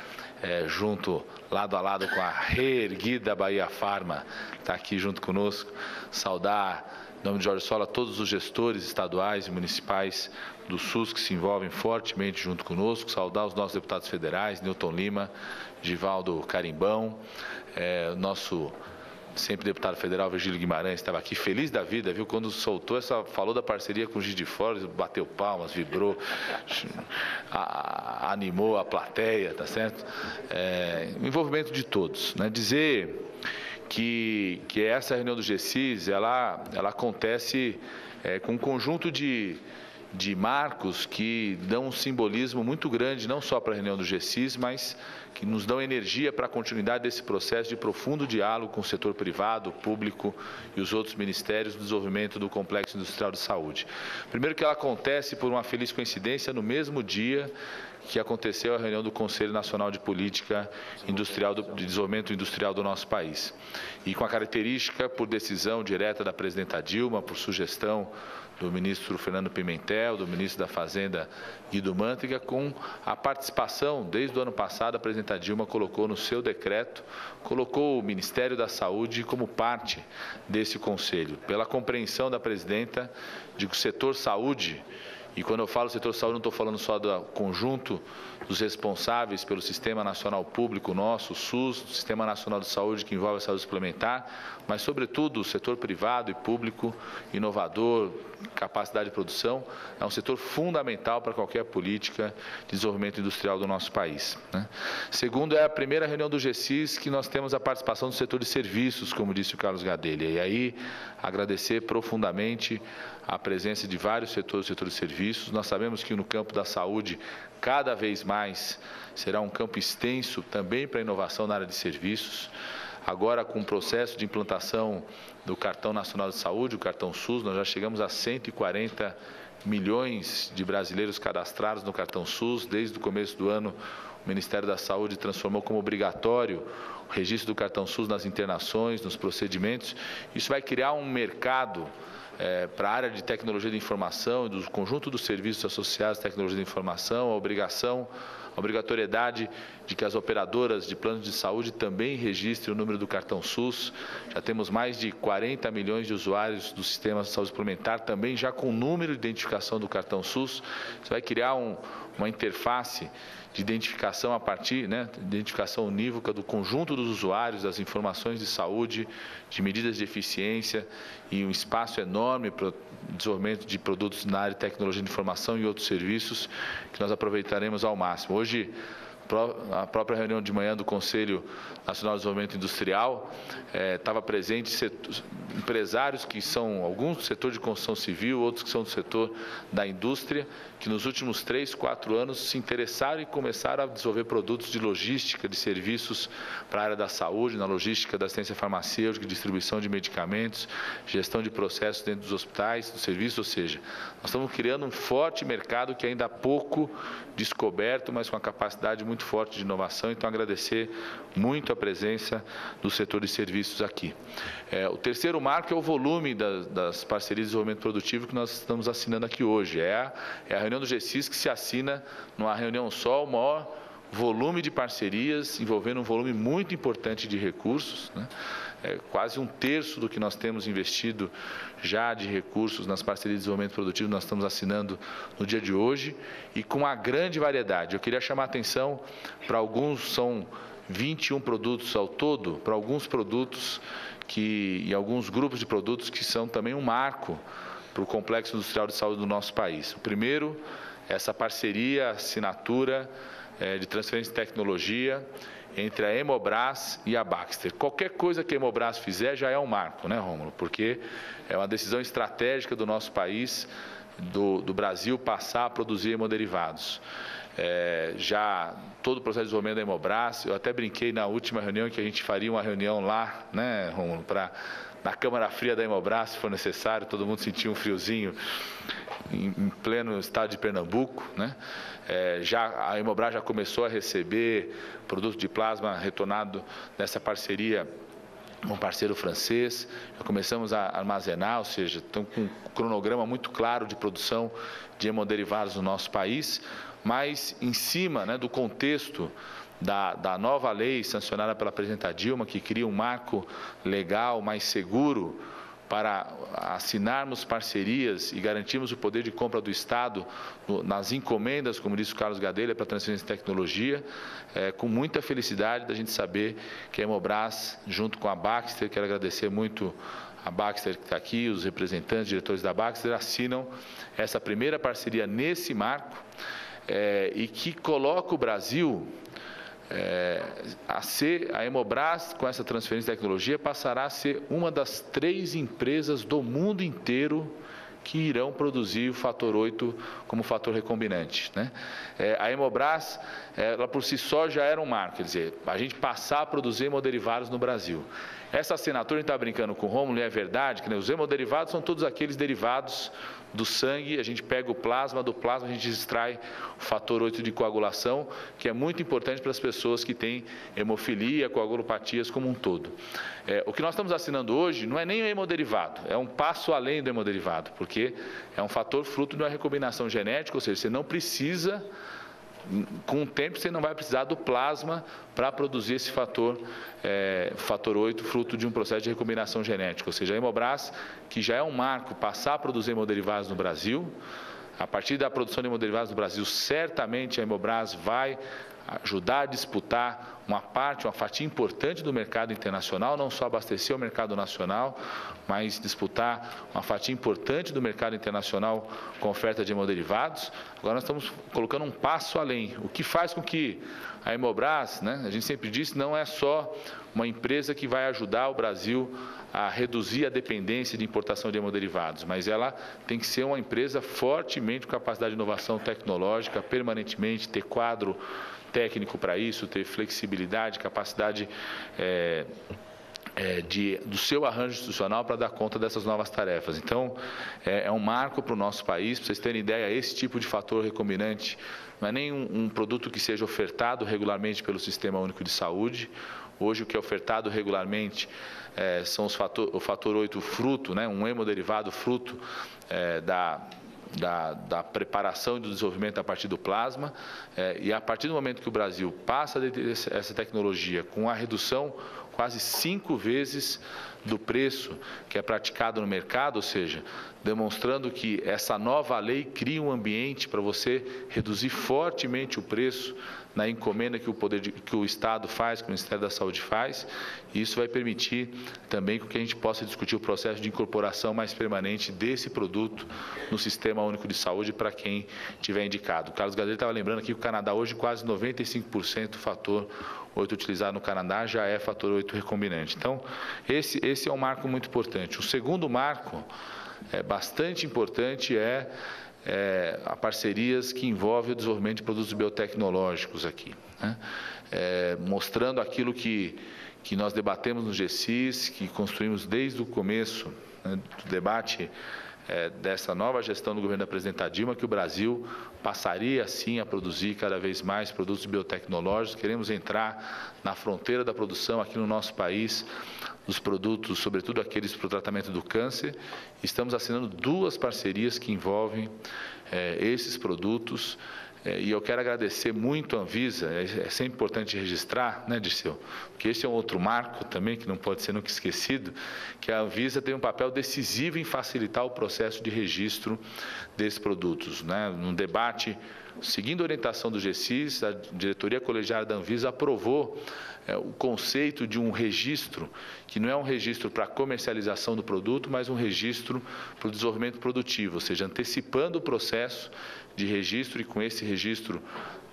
é, junto, lado a lado com a reerguida Bahia Farma, está aqui junto conosco, saudar em nome de Jorge Sola, todos os gestores estaduais e municipais do SUS que se envolvem fortemente junto conosco, saudar os nossos deputados federais, Newton Lima, Givaldo Carimbão, é, nosso sempre deputado federal Virgílio Guimarães estava aqui feliz da vida, viu? Quando soltou essa, falou da parceria com o Giz bateu palmas, vibrou, a, animou a plateia, tá certo? É, envolvimento de todos, né? Dizer que, que essa reunião do GCIS, ela, ela acontece é, com um conjunto de, de marcos que dão um simbolismo muito grande, não só para a reunião do GCIS, mas que nos dão energia para a continuidade desse processo de profundo diálogo com o setor privado, público e os outros ministérios do desenvolvimento do Complexo Industrial de Saúde. Primeiro que ela acontece por uma feliz coincidência no mesmo dia que aconteceu a reunião do Conselho Nacional de Política Industrial do, de Desenvolvimento Industrial do nosso país. E com a característica, por decisão direta da presidenta Dilma, por sugestão do ministro Fernando Pimentel, do ministro da Fazenda Guido Mantega, com a participação, desde o ano passado, a presidenta Dilma colocou no seu decreto, colocou o Ministério da Saúde como parte desse conselho, pela compreensão da presidenta de que o setor saúde e quando eu falo setor saúde, não estou falando só do conjunto dos responsáveis pelo Sistema Nacional Público nosso, o SUS, o Sistema Nacional de Saúde, que envolve a saúde suplementar, mas, sobretudo, o setor privado e público, inovador, capacidade de produção, é um setor fundamental para qualquer política de desenvolvimento industrial do nosso país. Né? Segundo, é a primeira reunião do GCIS que nós temos a participação do setor de serviços, como disse o Carlos Gadelha. E aí, agradecer profundamente a presença de vários setores setor de serviços. Nós sabemos que no campo da saúde, cada vez mais, será um campo extenso também para a inovação na área de serviços. Agora, com o processo de implantação do Cartão Nacional de Saúde, o Cartão SUS, nós já chegamos a 140 milhões de brasileiros cadastrados no Cartão SUS. Desde o começo do ano, o Ministério da Saúde transformou como obrigatório registro do cartão SUS nas internações, nos procedimentos. Isso vai criar um mercado é, para a área de tecnologia de informação do conjunto dos serviços associados à tecnologia de informação, a obrigação a obrigatoriedade de que as operadoras de planos de saúde também registrem o número do cartão SUS. Já temos mais de 40 milhões de usuários do sistema de saúde suplementar, também já com o número de identificação do cartão SUS. Isso vai criar um, uma interface de identificação a partir, né, identificação unívoca do conjunto dos usuários, das informações de saúde, de medidas de eficiência e um espaço enorme para o desenvolvimento de produtos na área de tecnologia de informação e outros serviços que nós aproveitaremos ao máximo. Hoje, a própria reunião de manhã do Conselho Nacional de Desenvolvimento Industrial, estava é, presente setor, empresários que são alguns do setor de construção civil, outros que são do setor da indústria, que nos últimos três, quatro anos se interessaram e começaram a desenvolver produtos de logística, de serviços para a área da saúde, na logística da assistência farmacêutica, distribuição de medicamentos, gestão de processos dentro dos hospitais, dos serviços, ou seja, nós estamos criando um forte mercado que ainda há pouco descoberto, mas com uma capacidade muito forte de inovação. Então, agradecer muito a presença do setor de serviços aqui. É, o terceiro marco é o volume das, das, parcerias de desenvolvimento produtivo que nós estamos assinando aqui hoje. É a, é a reunião do GCIS que se assina numa reunião só, o maior volume de parcerias, envolvendo um volume muito importante de recursos. Né? É quase um terço do que nós temos investido já de recursos nas parcerias de desenvolvimento produtivo, nós estamos assinando no dia de hoje, e com uma grande variedade. Eu queria chamar a atenção para alguns, são 21 produtos ao todo, para alguns produtos que, e alguns grupos de produtos que são também um marco para o complexo industrial de saúde do nosso país. O primeiro, essa parceria, assinatura é, de transferência de tecnologia entre a Hemobras e a Baxter. Qualquer coisa que a Hemobras fizer já é um marco, né, Rômulo? Porque é uma decisão estratégica do nosso país, do, do Brasil, passar a produzir hemoderivados. É, já todo o processo de desenvolvimento da Hemobras, eu até brinquei na última reunião que a gente faria uma reunião lá, né, Rômulo, para na Câmara Fria da Hemobras, se for necessário, todo mundo sentir um friozinho em, em pleno estado de Pernambuco, né? É, já, a Hemobras já começou a receber produto de plasma retornado nessa parceria um parceiro francês, já começamos a armazenar, ou seja, estão com um cronograma muito claro de produção de hemoderivados no nosso país, mas em cima né, do contexto da, da nova lei sancionada pela presidenta Dilma, que cria um marco legal mais seguro para assinarmos parcerias e garantirmos o poder de compra do Estado nas encomendas, como disse o Carlos Gadelha, para transferência de tecnologia, é, com muita felicidade da gente saber que a Hemobras, junto com a Baxter, quero agradecer muito a Baxter que está aqui, os representantes, diretores da Baxter, assinam essa primeira parceria nesse marco é, e que coloca o Brasil é, a ser, a Hemobras, com essa transferência de tecnologia, passará a ser uma das três empresas do mundo inteiro que irão produzir o fator 8 como fator recombinante. Né? É, a Hemobras, ela por si só já era um marco, quer dizer, a gente passar a produzir hemoderivados no Brasil. Essa assinatura, a gente está brincando com o Rômulo, e é verdade que né, os hemoderivados são todos aqueles derivados do sangue, a gente pega o plasma, do plasma a gente extrai o fator 8 de coagulação, que é muito importante para as pessoas que têm hemofilia, coagulopatias como um todo. É, o que nós estamos assinando hoje não é nem o hemoderivado, é um passo além do hemoderivado, porque é um fator fruto de uma recombinação genética, ou seja, você não precisa com o tempo você não vai precisar do plasma para produzir esse fator, é, fator 8, fruto de um processo de recombinação genética. Ou seja, a Hemobras, que já é um marco, passar a produzir hemoderivados no Brasil, a partir da produção de hemoderivados no Brasil, certamente a Hemobras vai ajudar a disputar uma parte, uma fatia importante do mercado internacional, não só abastecer o mercado nacional, mas disputar uma fatia importante do mercado internacional com oferta de hemoderivados. Agora nós estamos colocando um passo além, o que faz com que a Hemobras, né, a gente sempre disse, não é só uma empresa que vai ajudar o Brasil a reduzir a dependência de importação de hemoderivados, mas ela tem que ser uma empresa fortemente com capacidade de inovação tecnológica, permanentemente ter quadro técnico para isso, ter flexibilidade, capacidade é, é, de, do seu arranjo institucional para dar conta dessas novas tarefas. Então, é, é um marco para o nosso país, para vocês terem ideia, esse tipo de fator recombinante não é nem um, um, produto que seja ofertado regularmente pelo Sistema Único de Saúde. Hoje, o que é ofertado regularmente é, são os fator, o fator 8 fruto, né, um hemoderivado fruto é, da, da, da, preparação e do desenvolvimento a partir do plasma. É, e a partir do momento que o Brasil passa a ter essa tecnologia com a redução quase cinco vezes do preço que é praticado no mercado, ou seja, demonstrando que essa nova lei cria um ambiente para você reduzir fortemente o preço na encomenda que o poder de, que o Estado faz, que o Ministério da Saúde faz, e isso vai permitir também que a gente possa discutir o processo de incorporação mais permanente desse produto no Sistema Único de Saúde para quem tiver indicado. O Carlos Gadelha estava lembrando aqui que o Canadá hoje quase 95% do fator 8 utilizado no Canadá já é fator 8 recombinante. Então, esse, esse é um marco muito importante. O segundo marco, é bastante importante, é é, a parcerias que envolvem o desenvolvimento de produtos biotecnológicos aqui, né? é, mostrando aquilo que, que nós debatemos no GCIS, que construímos desde o começo né, do debate é, dessa nova gestão do governo da presidenta Dilma, que o Brasil passaria, sim, a produzir cada vez mais produtos biotecnológicos. Queremos entrar na fronteira da produção aqui no nosso país dos produtos, sobretudo aqueles para o tratamento do câncer. Estamos assinando duas parcerias que envolvem é, esses produtos. É, e eu quero agradecer muito a Anvisa, é, é sempre importante registrar, né, Dirceu? Porque esse é um outro marco também, que não pode ser nunca esquecido, que a Anvisa tem um papel decisivo em facilitar o processo de registro desses produtos. Né? Num debate, seguindo a orientação do GCIS, a diretoria colegiada da Anvisa aprovou é, o conceito de um registro, que não é um registro para comercialização do produto, mas um registro para o desenvolvimento produtivo, ou seja, antecipando o processo de registro e com esse registro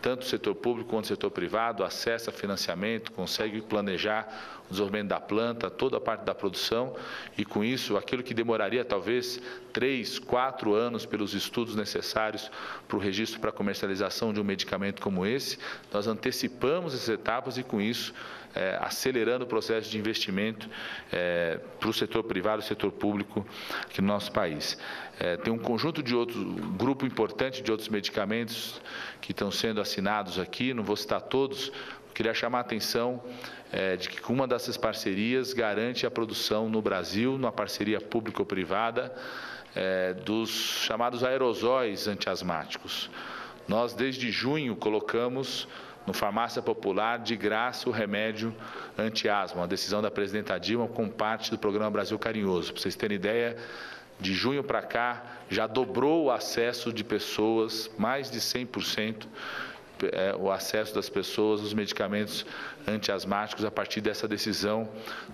tanto o setor público quanto o setor privado acessa financiamento, consegue planejar o desenvolvimento da planta, toda a parte da produção, e com isso, aquilo que demoraria talvez três, quatro anos pelos estudos necessários para o registro para comercialização de um medicamento como esse, nós antecipamos essas etapas e com isso é, acelerando o processo de investimento é, para o setor privado e setor público aqui no nosso país. É, tem um conjunto de outros, um grupo importante de outros medicamentos que estão sendo assinados aqui, não vou citar todos, queria chamar a atenção é, de que uma dessas parcerias garante a produção no Brasil, numa parceria público-privada, é, dos chamados aerosóis antiasmáticos. Nós, desde junho, colocamos no Farmácia Popular de graça o remédio anti-asma, uma decisão da presidenta Dilma com parte do programa Brasil Carinhoso. Para vocês terem ideia, de junho para cá já dobrou o acesso de pessoas, mais de 100%, é, o acesso das pessoas aos medicamentos antiasmáticos a partir dessa decisão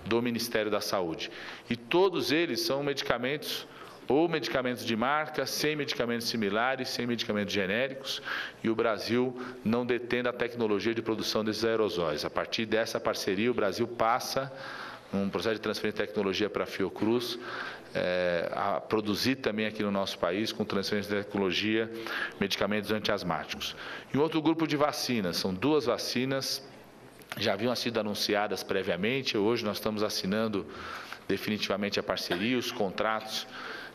do Ministério da Saúde. E todos eles são medicamentos ou medicamentos de marca, sem medicamentos similares, sem medicamentos genéricos, e o Brasil não detém a tecnologia de produção desses aerosóis. A partir dessa parceria, o Brasil passa um processo de transferência de tecnologia para a Fiocruz, é, a produzir também aqui no nosso país, com transferência de tecnologia, medicamentos antiasmáticos. E um outro grupo de vacinas, são duas vacinas, já haviam sido anunciadas previamente, hoje nós estamos assinando definitivamente a parceria, os contratos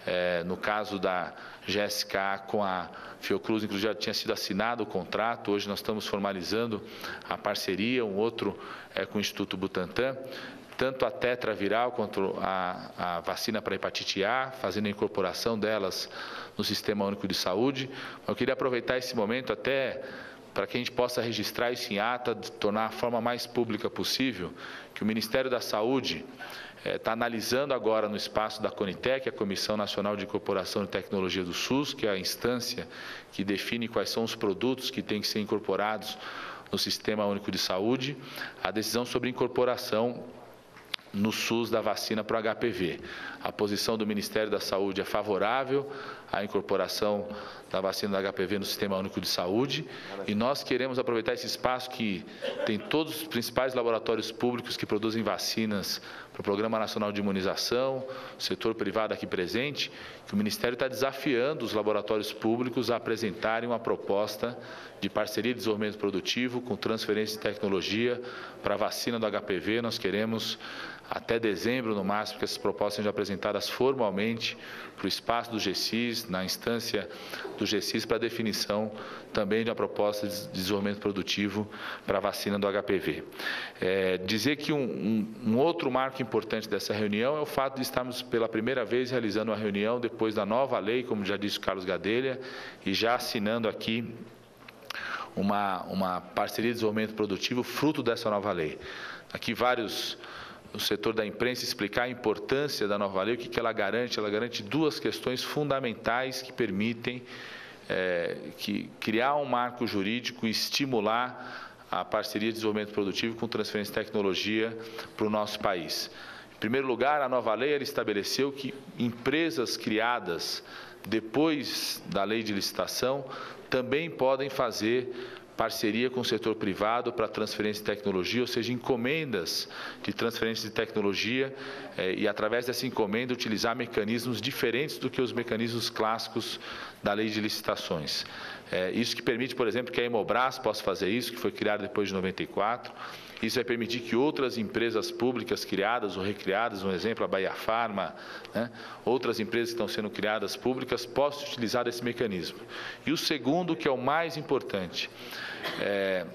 é, no caso da GSK com a Fiocruz, inclusive já tinha sido assinado o contrato, hoje nós estamos formalizando a parceria, um outro é, com o Instituto Butantan, tanto a tetraviral quanto a, a vacina para hepatite A, fazendo a incorporação delas no Sistema Único de Saúde. Eu queria aproveitar esse momento até para que a gente possa registrar isso em ata, tornar a forma mais pública possível, que o Ministério da Saúde está é, analisando agora no espaço da Conitec, a Comissão Nacional de Incorporação de Tecnologia do SUS, que é a instância que define quais são os produtos que têm que ser incorporados no Sistema Único de Saúde, a decisão sobre incorporação no SUS da vacina para o HPV. A posição do Ministério da Saúde é favorável à incorporação da vacina do HPV no Sistema Único de Saúde e nós queremos aproveitar esse espaço que tem todos os principais laboratórios públicos que produzem vacinas o Programa Nacional de Imunização, o setor privado aqui presente, que o Ministério está desafiando os laboratórios públicos a apresentarem uma proposta de parceria de desenvolvimento produtivo com transferência de tecnologia para a vacina do HPV. Nós queremos até dezembro, no máximo, que essas propostas sejam apresentadas formalmente para o espaço do GCIS, na instância do GCIS, para definição também de uma proposta de desenvolvimento produtivo para a vacina do HPV. É, dizer que um, um, um outro marco importante dessa reunião é o fato de estarmos pela primeira vez realizando uma reunião depois da nova lei, como já disse o Carlos Gadelha, e já assinando aqui uma, uma parceria de desenvolvimento produtivo fruto dessa nova lei. Aqui vários no setor da imprensa explicar a importância da nova lei, o que ela garante. Ela garante duas questões fundamentais que permitem é, que criar um marco jurídico e estimular a parceria de desenvolvimento produtivo com transferência de tecnologia para o nosso país. Em primeiro lugar, a nova lei estabeleceu que empresas criadas depois da lei de licitação também podem fazer parceria com o setor privado para transferência de tecnologia, ou seja, encomendas de transferência de tecnologia eh, e, através dessa encomenda, utilizar mecanismos diferentes do que os mecanismos clássicos da lei de licitações. É, isso que permite, por exemplo, que a Hemobras possa fazer isso, que foi criada depois de 94. Isso vai permitir que outras empresas públicas criadas ou recriadas, um exemplo, a Bahia Pharma, né, outras empresas que estão sendo criadas públicas, possam utilizar esse mecanismo. E o segundo, que é o mais importante, é,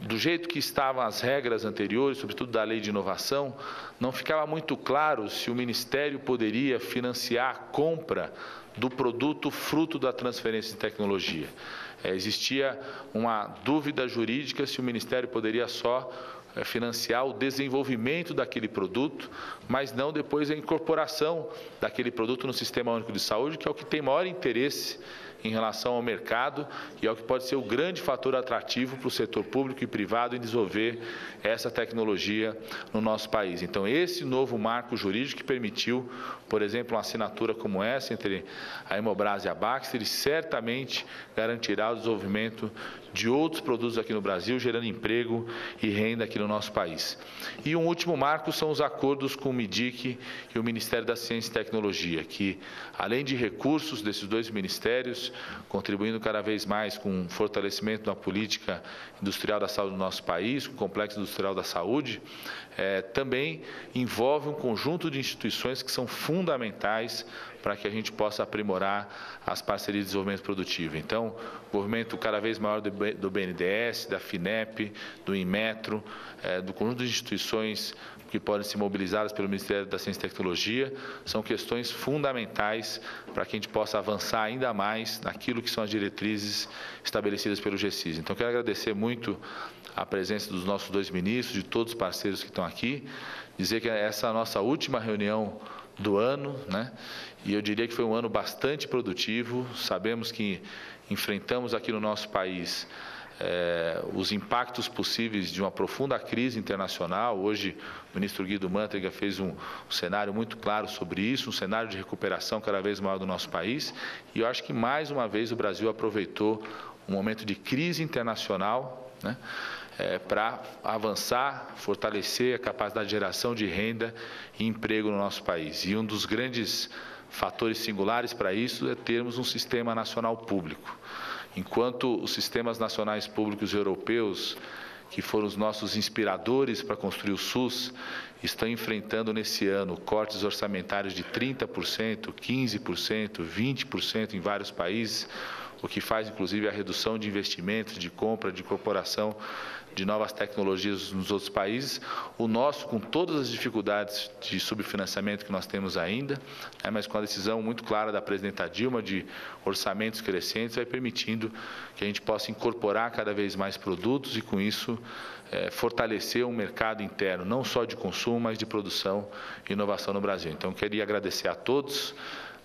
do jeito que estavam as regras anteriores, sobretudo da lei de inovação, não ficava muito claro se o Ministério poderia financiar a compra do produto fruto da transferência de tecnologia. É, existia uma dúvida jurídica se o Ministério poderia só é, financiar o desenvolvimento daquele produto, mas não depois a incorporação daquele produto no Sistema Único de Saúde, que é o que tem maior interesse em relação ao mercado e é o que pode ser o grande fator atrativo para o setor público e privado em desenvolver essa tecnologia no nosso país. Então, esse novo marco jurídico que permitiu, por exemplo, uma assinatura como essa entre a Hemobras e a Baxter, certamente garantirá o desenvolvimento de outros produtos aqui no Brasil, gerando emprego e renda aqui no nosso país. E um último marco são os acordos com o MIDIC e o Ministério da Ciência e Tecnologia, que, além de recursos desses dois ministérios, contribuindo cada vez mais com o fortalecimento da política industrial da saúde do nosso país, com o complexo industrial da saúde, é, também envolve um conjunto de instituições que são fundamentais para que a gente possa aprimorar as parcerias de desenvolvimento produtivo. Então, movimento cada vez maior do BNDES, da FINEP, do Inmetro, é, do conjunto de instituições que podem ser mobilizadas pelo Ministério da Ciência e Tecnologia, são questões fundamentais para que a gente possa avançar ainda mais naquilo que são as diretrizes estabelecidas pelo GCIS. Então, quero agradecer muito a presença dos nossos dois ministros, de todos os parceiros que estão aqui, dizer que essa é a nossa última reunião do ano, né? E eu diria que foi um ano bastante produtivo. Sabemos que enfrentamos aqui no nosso país é, os impactos possíveis de uma profunda crise internacional. Hoje, o ministro Guido Mantega fez um, um, cenário muito claro sobre isso, um cenário de recuperação cada vez maior do nosso país. E eu acho que, mais uma vez, o Brasil aproveitou um momento de crise internacional né, é, para avançar, fortalecer a capacidade de geração de renda e emprego no nosso país. E um dos grandes fatores singulares para isso é termos um sistema nacional público. Enquanto os sistemas nacionais públicos europeus, que foram os nossos inspiradores para construir o SUS, estão enfrentando nesse ano cortes orçamentários de 30%, 15%, 20% em vários países, o que faz inclusive a redução de investimentos, de compra, de incorporação de novas tecnologias nos outros países. O nosso, com todas as dificuldades de subfinanciamento que nós temos ainda, é, mas com a decisão muito clara da presidenta Dilma de orçamentos crescentes, vai permitindo que a gente possa incorporar cada vez mais produtos e, com isso, é, fortalecer um mercado interno, não só de consumo, mas de produção e inovação no Brasil. Então, queria agradecer a todos.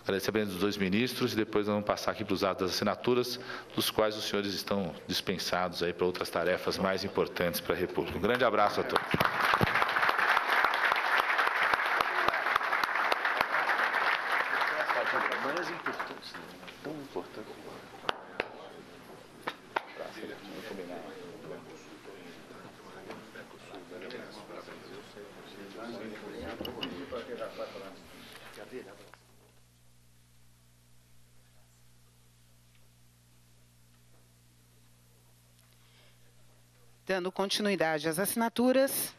Agradecer a presença dos dois ministros e depois vamos passar aqui para os atos das assinaturas, dos quais os senhores estão dispensados aí para outras tarefas mais importantes para a República. Um grande abraço a todos. Dando continuidade às assinaturas,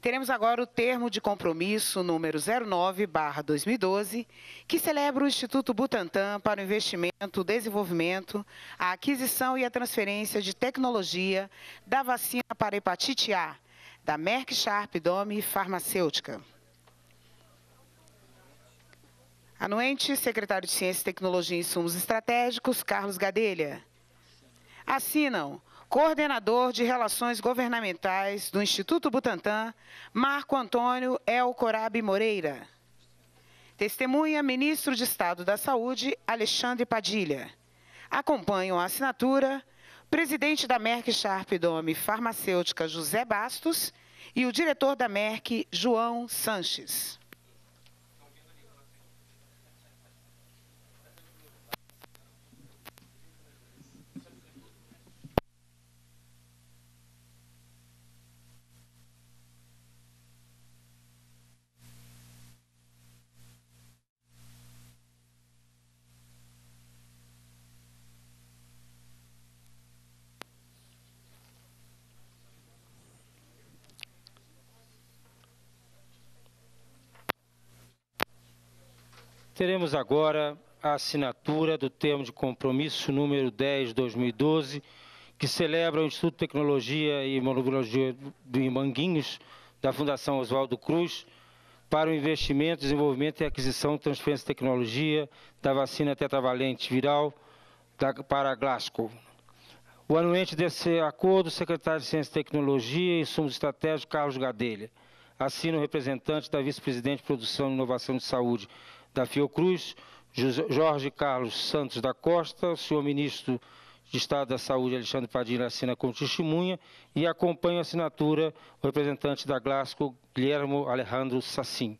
Teremos agora o termo de compromisso número 09/2012, que celebra o Instituto Butantan para o investimento, desenvolvimento, a aquisição e a transferência de tecnologia da vacina para hepatite A, da Merck Sharp Dome Farmacêutica. Anuente, secretário de Ciência, Tecnologia e Insumos Estratégicos, Carlos Gadelha. Assinam coordenador de Relações Governamentais do Instituto Butantan, Marco Antônio El Corabi Moreira. Testemunha Ministro de Estado da Saúde, Alexandre Padilha. Acompanham a assinatura presidente da Merck Sharp Dome Farmacêutica, José Bastos, e o diretor da Merck, João Sanches. Teremos agora a assinatura do termo de compromisso número 10 2012, que celebra o Instituto de Tecnologia e Imunologia de Manguinhos, da Fundação Oswaldo Cruz, para o investimento, desenvolvimento e aquisição, transferência de tecnologia da vacina tetravalente viral da, para Glasgow. O anuente desse acordo, o secretário de Ciência e Tecnologia e Insumos Estratégicos, Carlos Gadelha. Assina o representante da vice-presidente de Produção e Inovação de Saúde, da Fiocruz, Jorge Carlos Santos da Costa, o senhor ministro de Estado da Saúde, Alexandre Padilha, assina como testemunha e acompanha a assinatura o representante da Glasgow, Guilherme Alejandro Sassim.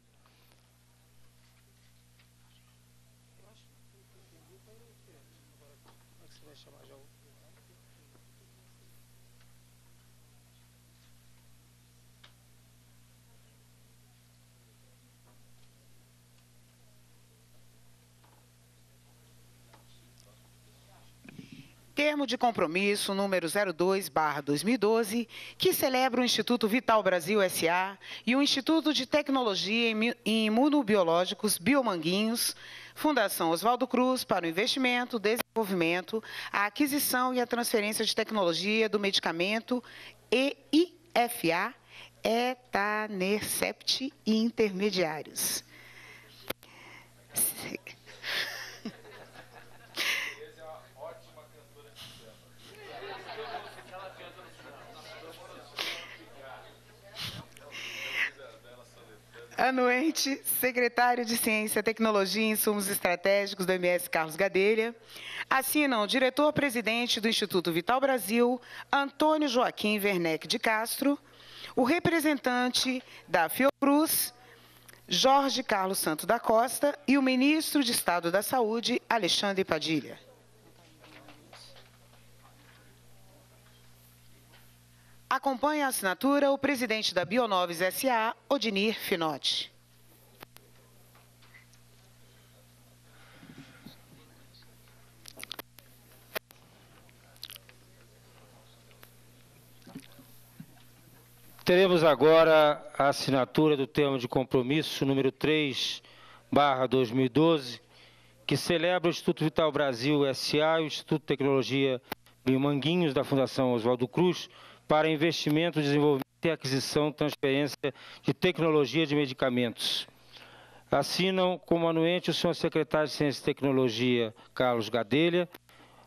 Termo de compromisso número 02/2012, que celebra o Instituto Vital Brasil SA e o Instituto de Tecnologia em Imunobiológicos Biomanguinhos, Fundação Oswaldo Cruz para o investimento, desenvolvimento, a aquisição e a transferência de tecnologia do medicamento EIFA, etanercept e intermediários. Anuente, secretário de Ciência, Tecnologia e Insumos Estratégicos do MS Carlos Gadelha. Assinam o diretor-presidente do Instituto Vital Brasil, Antônio Joaquim Werneck de Castro, o representante da Fiocruz, Jorge Carlos Santo da Costa, e o ministro de Estado da Saúde, Alexandre Padilha. Acompanha a assinatura o presidente da Bionoves SA, Odinir Finotti. Teremos agora a assinatura do termo de compromisso número 3, barra 2012, que celebra o Instituto Vital Brasil SA e o Instituto de Tecnologia Biomanguinhos da Fundação Oswaldo Cruz, para investimento, desenvolvimento e aquisição, transferência de tecnologia de medicamentos. Assinam como anuente o senhor secretário de Ciência e Tecnologia, Carlos Gadelha.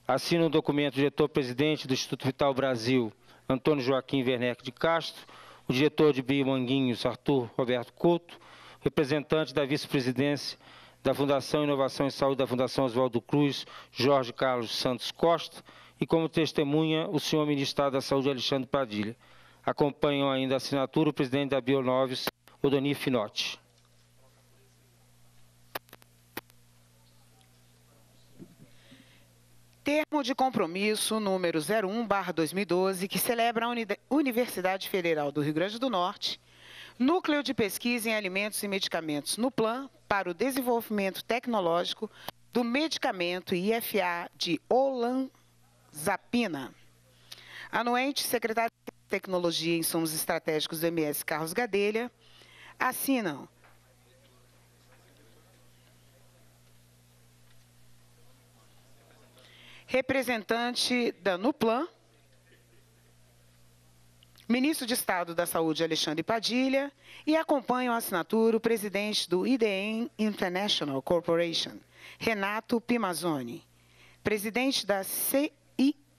Assina o documento o diretor-presidente do Instituto Vital Brasil, Antônio Joaquim Werneck de Castro, o diretor de Biomanguinhos, Arthur Roberto Couto, representante da vice-presidência da Fundação Inovação e Saúde da Fundação Oswaldo Cruz, Jorge Carlos Santos Costa, e como testemunha o senhor ministro da Saúde, Alexandre Padilha. Acompanham ainda a assinatura o presidente da Bionoves, Odoni Finotti. Termo de compromisso número 01/2012 que celebra a Universidade Federal do Rio Grande do Norte, Núcleo de Pesquisa em Alimentos e Medicamentos no Plan para o Desenvolvimento Tecnológico do Medicamento IFA de Olan Zapina. Anuente, secretário Tecnologia e Insumos Estratégicos do MS Carlos Gadelha, assinam representante da Nuplan, ministro de Estado da Saúde Alexandre Padilha e acompanham a assinatura o presidente do IDM International Corporation, Renato Pimazzoni, presidente da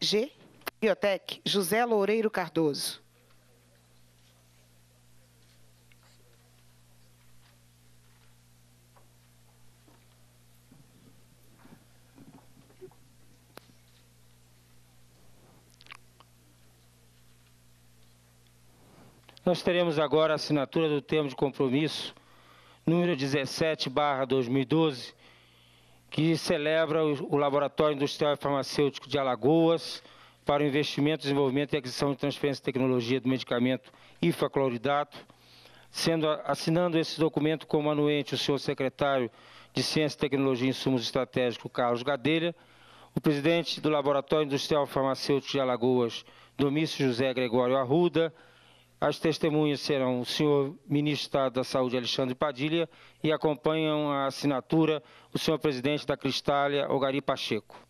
CIG Biotech, José Loureiro Cardoso. Nós teremos agora a assinatura do termo de compromisso número 17, barra 2012, que celebra o Laboratório Industrial e Farmacêutico de Alagoas para o investimento, desenvolvimento e aquisição de transferência de tecnologia do medicamento ifacloridato, sendo assinando esse documento como anuente o senhor secretário de Ciência, Tecnologia e Insumos Estratégicos, Carlos Gadelha, o presidente do Laboratório Industrial Farmacêutico de Alagoas, Domício José Gregório Arruda, as testemunhas serão o senhor ministro Estado da Saúde, Alexandre Padilha, e acompanham a assinatura o senhor presidente da Cristália, Ogari Pacheco.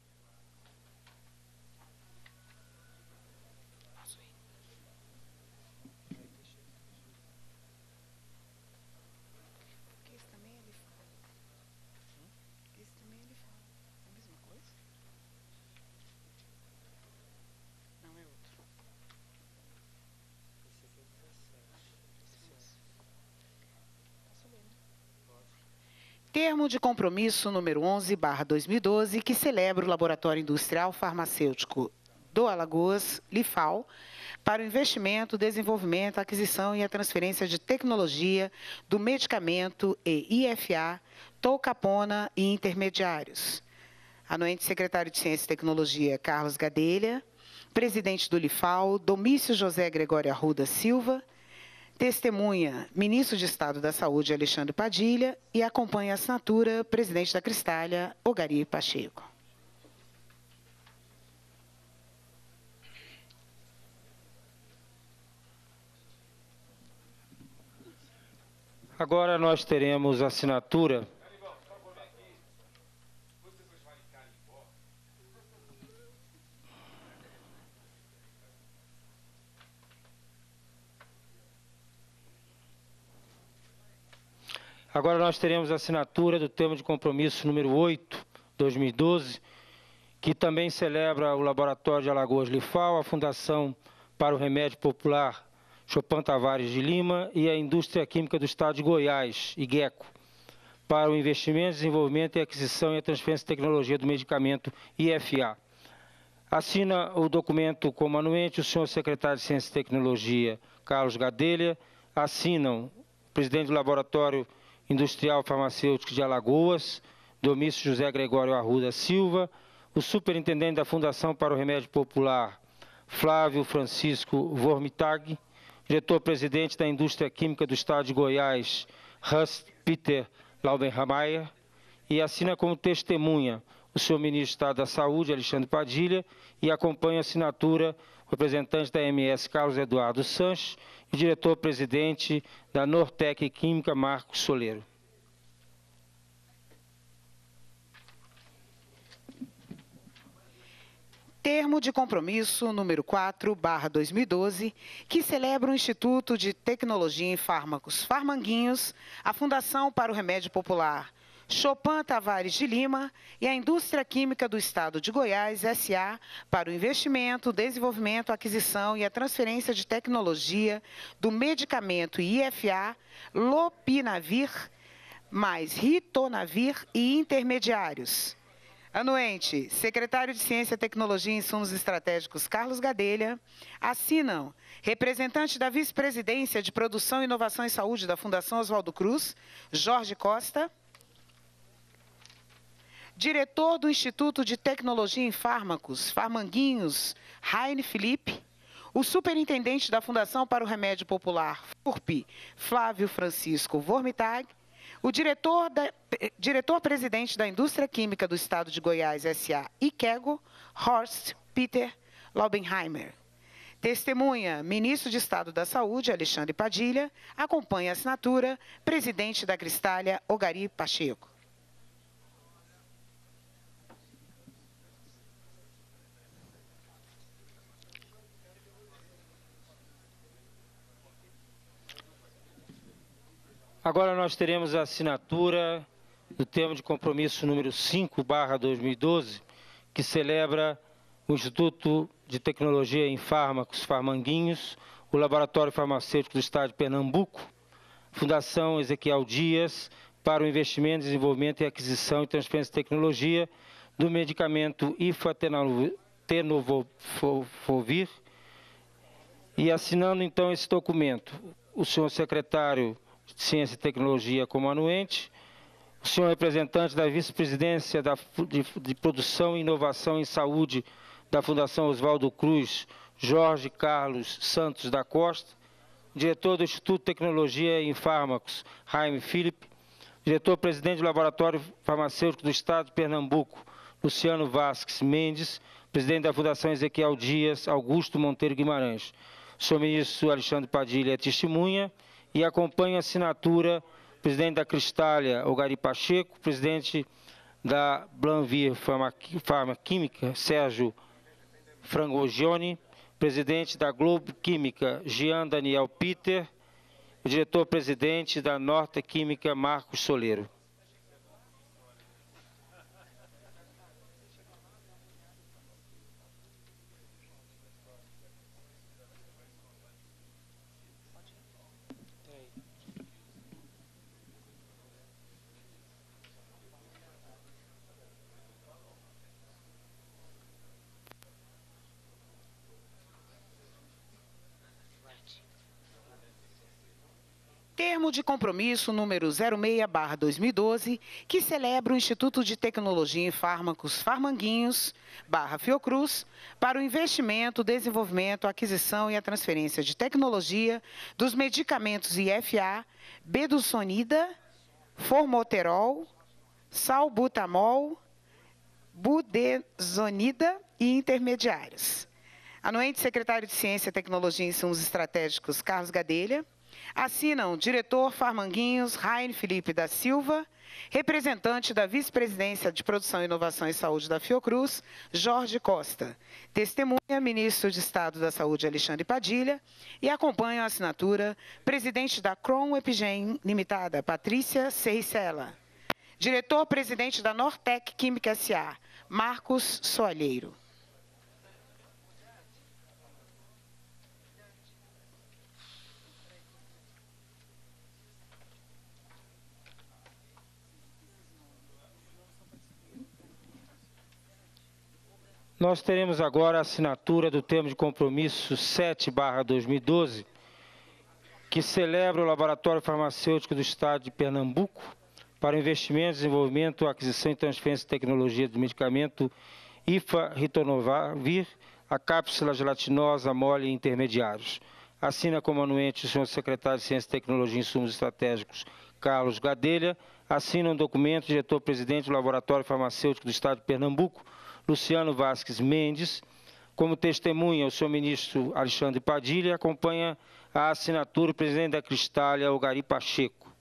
Termo de compromisso número 11, barra 2012, que celebra o Laboratório Industrial Farmacêutico do Alagoas, LIFAL, para o investimento, desenvolvimento, aquisição e a transferência de tecnologia do medicamento e IFA, e intermediários. Anuente secretário de Ciência e Tecnologia, Carlos Gadelha, presidente do LIFAL, Domício José Gregório Arruda Silva, Testemunha, ministro de Estado da Saúde, Alexandre Padilha, e acompanha a assinatura, presidente da Cristália, Ogari Pacheco. Agora nós teremos a assinatura Agora nós teremos a assinatura do termo de compromisso número 8, 2012, que também celebra o Laboratório de Alagoas Lifal, a Fundação para o Remédio Popular Chopin Tavares de Lima e a Indústria Química do Estado de Goiás, IGECO, para o investimento, desenvolvimento e aquisição e transferência de tecnologia do medicamento IFA. Assina o documento como anuente o senhor secretário de Ciência e Tecnologia, Carlos Gadelha, assinam o presidente do Laboratório Industrial Farmacêutico de Alagoas, Domício José Gregório Arruda Silva, o superintendente da Fundação para o Remédio Popular, Flávio Francisco Vormitag, diretor-presidente da Indústria Química do Estado de Goiás, Rust Peter Laubenhammer, e assina como testemunha o senhor ministro de Estado da Saúde, Alexandre Padilha, e acompanha a assinatura o representante da MS, Carlos Eduardo Sanches, e diretor-presidente da Nortec Química, Marcos Soleiro. Termo de compromisso número 4, barra 2012, que celebra o Instituto de Tecnologia em Fármacos Farmanguinhos, a Fundação para o Remédio Popular Chopin Tavares de Lima e a Indústria Química do Estado de Goiás, SA, para o investimento, desenvolvimento, aquisição e a transferência de tecnologia do medicamento IFA Lopinavir, mais Ritonavir e intermediários. Anuente, secretário de Ciência, Tecnologia e Insumos Estratégicos Carlos Gadelha, assinam representante da Vice-Presidência de Produção, Inovação e Saúde da Fundação Oswaldo Cruz, Jorge Costa, diretor do Instituto de Tecnologia em Fármacos, Farmanguinhos, Raine Felipe, o superintendente da Fundação para o Remédio Popular, FURP, Flávio Francisco Vormitag, o diretor-presidente diretor da Indústria Química do Estado de Goiás, SA, IQEGO, Horst Peter Laubenheimer. Testemunha, ministro de Estado da Saúde, Alexandre Padilha. Acompanha a assinatura, presidente da Cristália, Ogari Pacheco. Agora nós teremos a assinatura do termo de compromisso número 5, barra 2012, que celebra o Instituto de Tecnologia em Fármacos Farmanguinhos, o Laboratório Farmacêutico do Estado de Pernambuco, Fundação Ezequiel Dias, para o investimento, desenvolvimento e aquisição e transferência de tecnologia do medicamento Ifatenofovir. E assinando então esse documento, o senhor secretário Ciência e Tecnologia como anuente, o senhor representante da Vice-Presidência de, de Produção e Inovação em Saúde da Fundação Oswaldo Cruz, Jorge Carlos Santos da Costa, diretor do Instituto de Tecnologia em Fármacos, Jaime Felipe, diretor-presidente do Laboratório Farmacêutico do Estado de Pernambuco, Luciano Vasques Mendes, presidente da Fundação Ezequiel Dias, Augusto Monteiro Guimarães. O senhor ministro Alexandre Padilha é testemunha e acompanha a assinatura presidente da Cristália, Ogari Pacheco, presidente da Blanvir Farmaquímica, Sérgio Frangogione, presidente da Globo Química, Jean Daniel Peter, diretor-presidente da Norte Química, Marcos Soleiro. Termo de compromisso número 06/2012, que celebra o Instituto de Tecnologia em Fármacos Farmanguinhos, barra Fiocruz, para o investimento, desenvolvimento, aquisição e a transferência de tecnologia dos medicamentos IFA, bedusonida, formoterol, salbutamol, budesonida e intermediários. Anuente secretário de Ciência, Tecnologia e Insumos Estratégicos, Carlos Gadelha. Assinam diretor Farmanguinhos Raine Felipe da Silva, representante da Vice-Presidência de Produção, Inovação e Saúde da Fiocruz, Jorge Costa. Testemunha, ministro de Estado da Saúde, Alexandre Padilha. E acompanha a assinatura, presidente da Cron Epigen Limitada, Patrícia Serricela. Diretor-presidente da Nortec Química S.A., Marcos Soalheiro. Nós teremos agora a assinatura do termo de compromisso 7/2012, que celebra o Laboratório Farmacêutico do Estado de Pernambuco para investimento, desenvolvimento, aquisição e transferência de tecnologia do medicamento IFA Ritonovir, a cápsula gelatinosa mole e intermediários. Assina como anuente o senhor secretário de Ciência, Tecnologia e Insumos Estratégicos, Carlos Gadelha. Assina um documento, diretor-presidente do Laboratório Farmacêutico do Estado de Pernambuco, Luciano Vasques Mendes. Como testemunha, o senhor ministro Alexandre Padilha acompanha a assinatura do presidente da Cristália, o Gari Pacheco.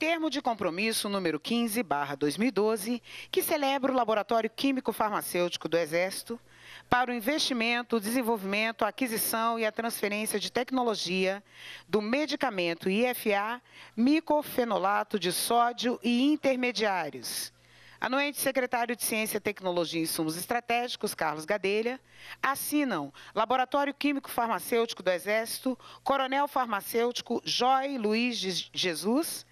Termo de compromisso número 15, barra 2012, que celebra o Laboratório Químico Farmacêutico do Exército para o investimento, desenvolvimento, aquisição e a transferência de tecnologia do medicamento IFA, micofenolato de sódio e intermediários. Anuente secretário de Ciência, Tecnologia e Insumos Estratégicos, Carlos Gadelha, assinam Laboratório Químico Farmacêutico do Exército, Coronel Farmacêutico Joy Luiz Jesus,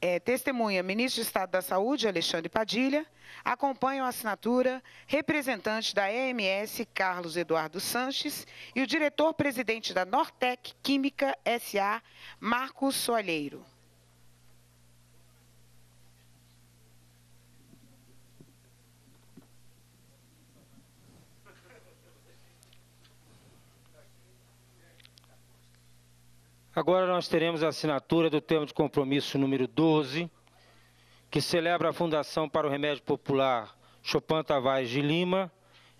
é, testemunha, ministro de Estado da Saúde, Alexandre Padilha. Acompanham a assinatura, representante da EMS, Carlos Eduardo Sanches, e o diretor-presidente da Nortec Química SA, Marcos Soalheiro. Agora nós teremos a assinatura do termo de compromisso número 12, que celebra a Fundação para o Remédio Popular Chopin Tavares de Lima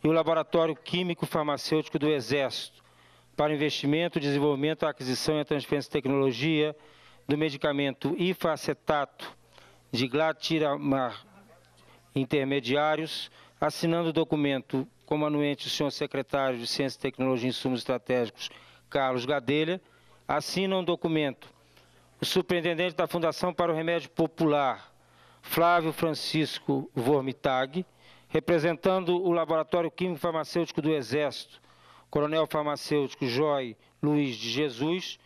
e o Laboratório Químico Farmacêutico do Exército para investimento, desenvolvimento, aquisição e transferência de tecnologia do medicamento ifacetato de glatiramar intermediários, assinando o documento como anuente o senhor secretário de Ciência, Tecnologia e Insumos Estratégicos, Carlos Gadelha, assina um documento o superintendente da Fundação para o Remédio Popular, Flávio Francisco Vormitag, representando o Laboratório Químico Farmacêutico do Exército, Coronel Farmacêutico Joy Luiz de Jesus.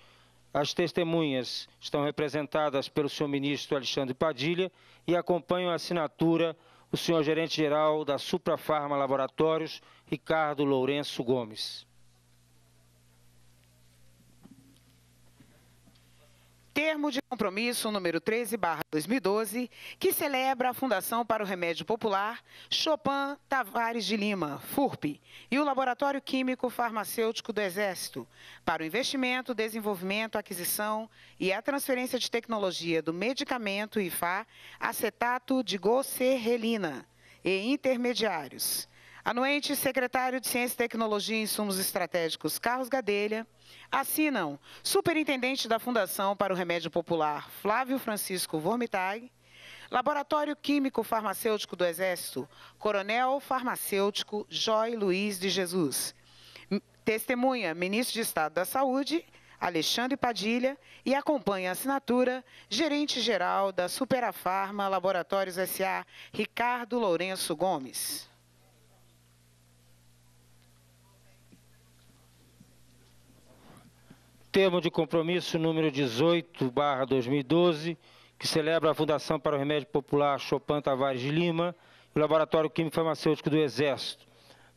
As testemunhas estão representadas pelo senhor ministro Alexandre Padilha e acompanham a assinatura o senhor gerente-geral da Suprafarma Laboratórios, Ricardo Lourenço Gomes. Termo de compromisso número 13, barra 2012, que celebra a Fundação para o Remédio Popular Chopin Tavares de Lima, FURP, e o Laboratório Químico Farmacêutico do Exército, para o investimento, desenvolvimento, aquisição e a transferência de tecnologia do medicamento IFA acetato de gocerrelina e intermediários. Anuente secretário de Ciência, Tecnologia e Insumos Estratégicos, Carlos Gadelha, Assinam Superintendente da Fundação para o Remédio Popular, Flávio Francisco Vormitag. Laboratório Químico Farmacêutico do Exército, Coronel Farmacêutico Joy Luiz de Jesus. Testemunha, Ministro de Estado da Saúde, Alexandre Padilha, e acompanha a assinatura, Gerente-Geral da Superafarma Laboratórios S.A., Ricardo Lourenço Gomes. Termo de compromisso número 18, barra 2012, que celebra a Fundação para o Remédio Popular Chopin Tavares de Lima e o Laboratório Químico Farmacêutico do Exército,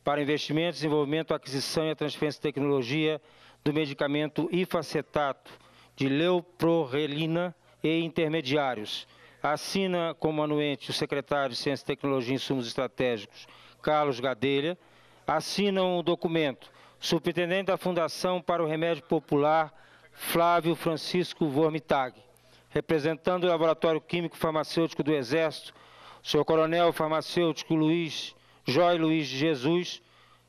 para investimento, desenvolvimento, aquisição e a transferência de tecnologia do medicamento ifacetato de leuprorelina e intermediários. Assina como anuente o secretário de Ciência, Tecnologia e Insumos Estratégicos, Carlos Gadelha. Assinam o documento Superintendente da Fundação para o Remédio Popular, Flávio Francisco Vormitag. Representando o Laboratório Químico Farmacêutico do Exército, senhor Coronel Farmacêutico Luiz Jói Luiz Jesus.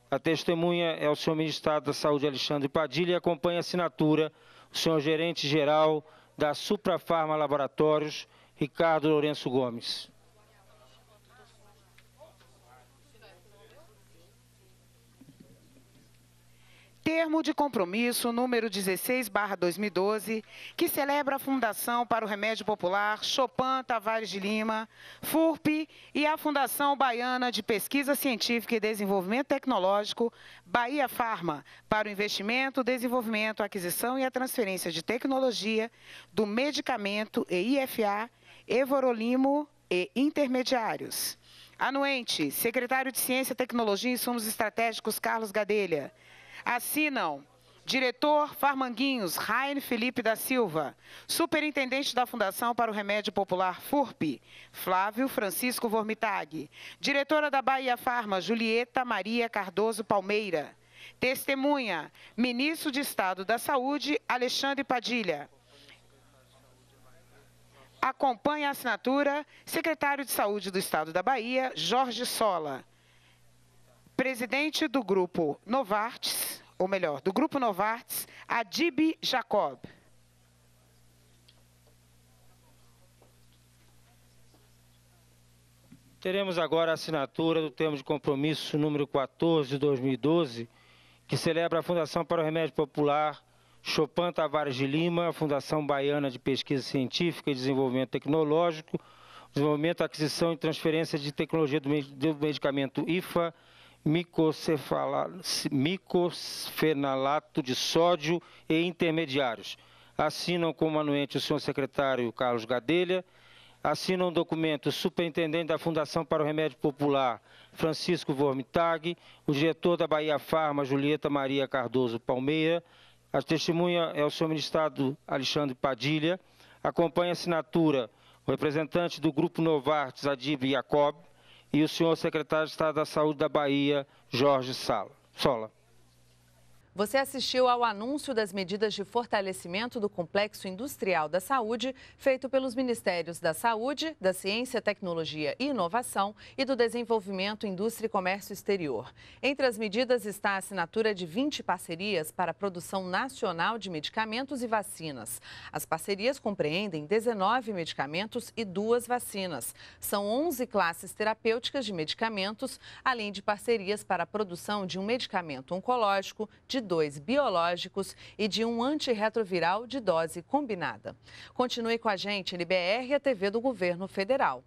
A testemunha é o senhor Ministro da Saúde, Alexandre Padilha, e acompanha a assinatura o senhor Gerente-Geral da Suprafarma Laboratórios, Ricardo Lourenço Gomes. Termo de compromisso número 16, barra 2012, que celebra a Fundação para o Remédio Popular Chopin Tavares de Lima, FURP e a Fundação Baiana de Pesquisa Científica e Desenvolvimento Tecnológico, Bahia Farma, para o investimento, desenvolvimento, aquisição e a transferência de tecnologia do medicamento e IFA, Evorolimo e intermediários. Anuente, secretário de Ciência, Tecnologia e Insumos Estratégicos, Carlos Gadelha. Assinam Diretor Farmanguinhos, Raine Felipe da Silva. Superintendente da Fundação para o Remédio Popular FURP, Flávio Francisco Vormitag. Diretora da Bahia Farma, Julieta Maria Cardoso Palmeira. Testemunha, Ministro de Estado da Saúde, Alexandre Padilha. Acompanha a assinatura, Secretário de Saúde do Estado da Bahia, Jorge Sola presidente do grupo Novartis, ou melhor, do grupo Novartis, Adib Jacob. Teremos agora a assinatura do termo de compromisso número 14 de 2012, que celebra a Fundação para o Remédio Popular Chopin Tavares de Lima, a Fundação Baiana de Pesquisa Científica e Desenvolvimento Tecnológico, desenvolvimento, aquisição e transferência de tecnologia do medicamento IFA micofenalato de sódio e intermediários. Assinam como anuente o senhor secretário Carlos Gadelha, assinam o documento o superintendente da Fundação para o Remédio Popular, Francisco Vormitag, o diretor da Bahia Farma, Julieta Maria Cardoso Palmeira, a testemunha é o senhor ministro Alexandre Padilha, acompanha a assinatura o representante do Grupo Novartis, Adib Jacob, e o senhor secretário de Estado da Saúde da Bahia, Jorge Sala. Sola. Você assistiu ao anúncio das medidas de fortalecimento do Complexo Industrial da Saúde, feito pelos Ministérios da Saúde, da Ciência, Tecnologia e Inovação e do Desenvolvimento, Indústria e Comércio Exterior. Entre as medidas está a assinatura de 20 parcerias para a produção nacional de medicamentos e vacinas. As parcerias compreendem 19 medicamentos e duas vacinas. São 11 classes terapêuticas de medicamentos, além de parcerias para a produção de um medicamento oncológico, de dois biológicos e de um antirretroviral de dose combinada. Continue com a gente, NBR e a TV do Governo Federal.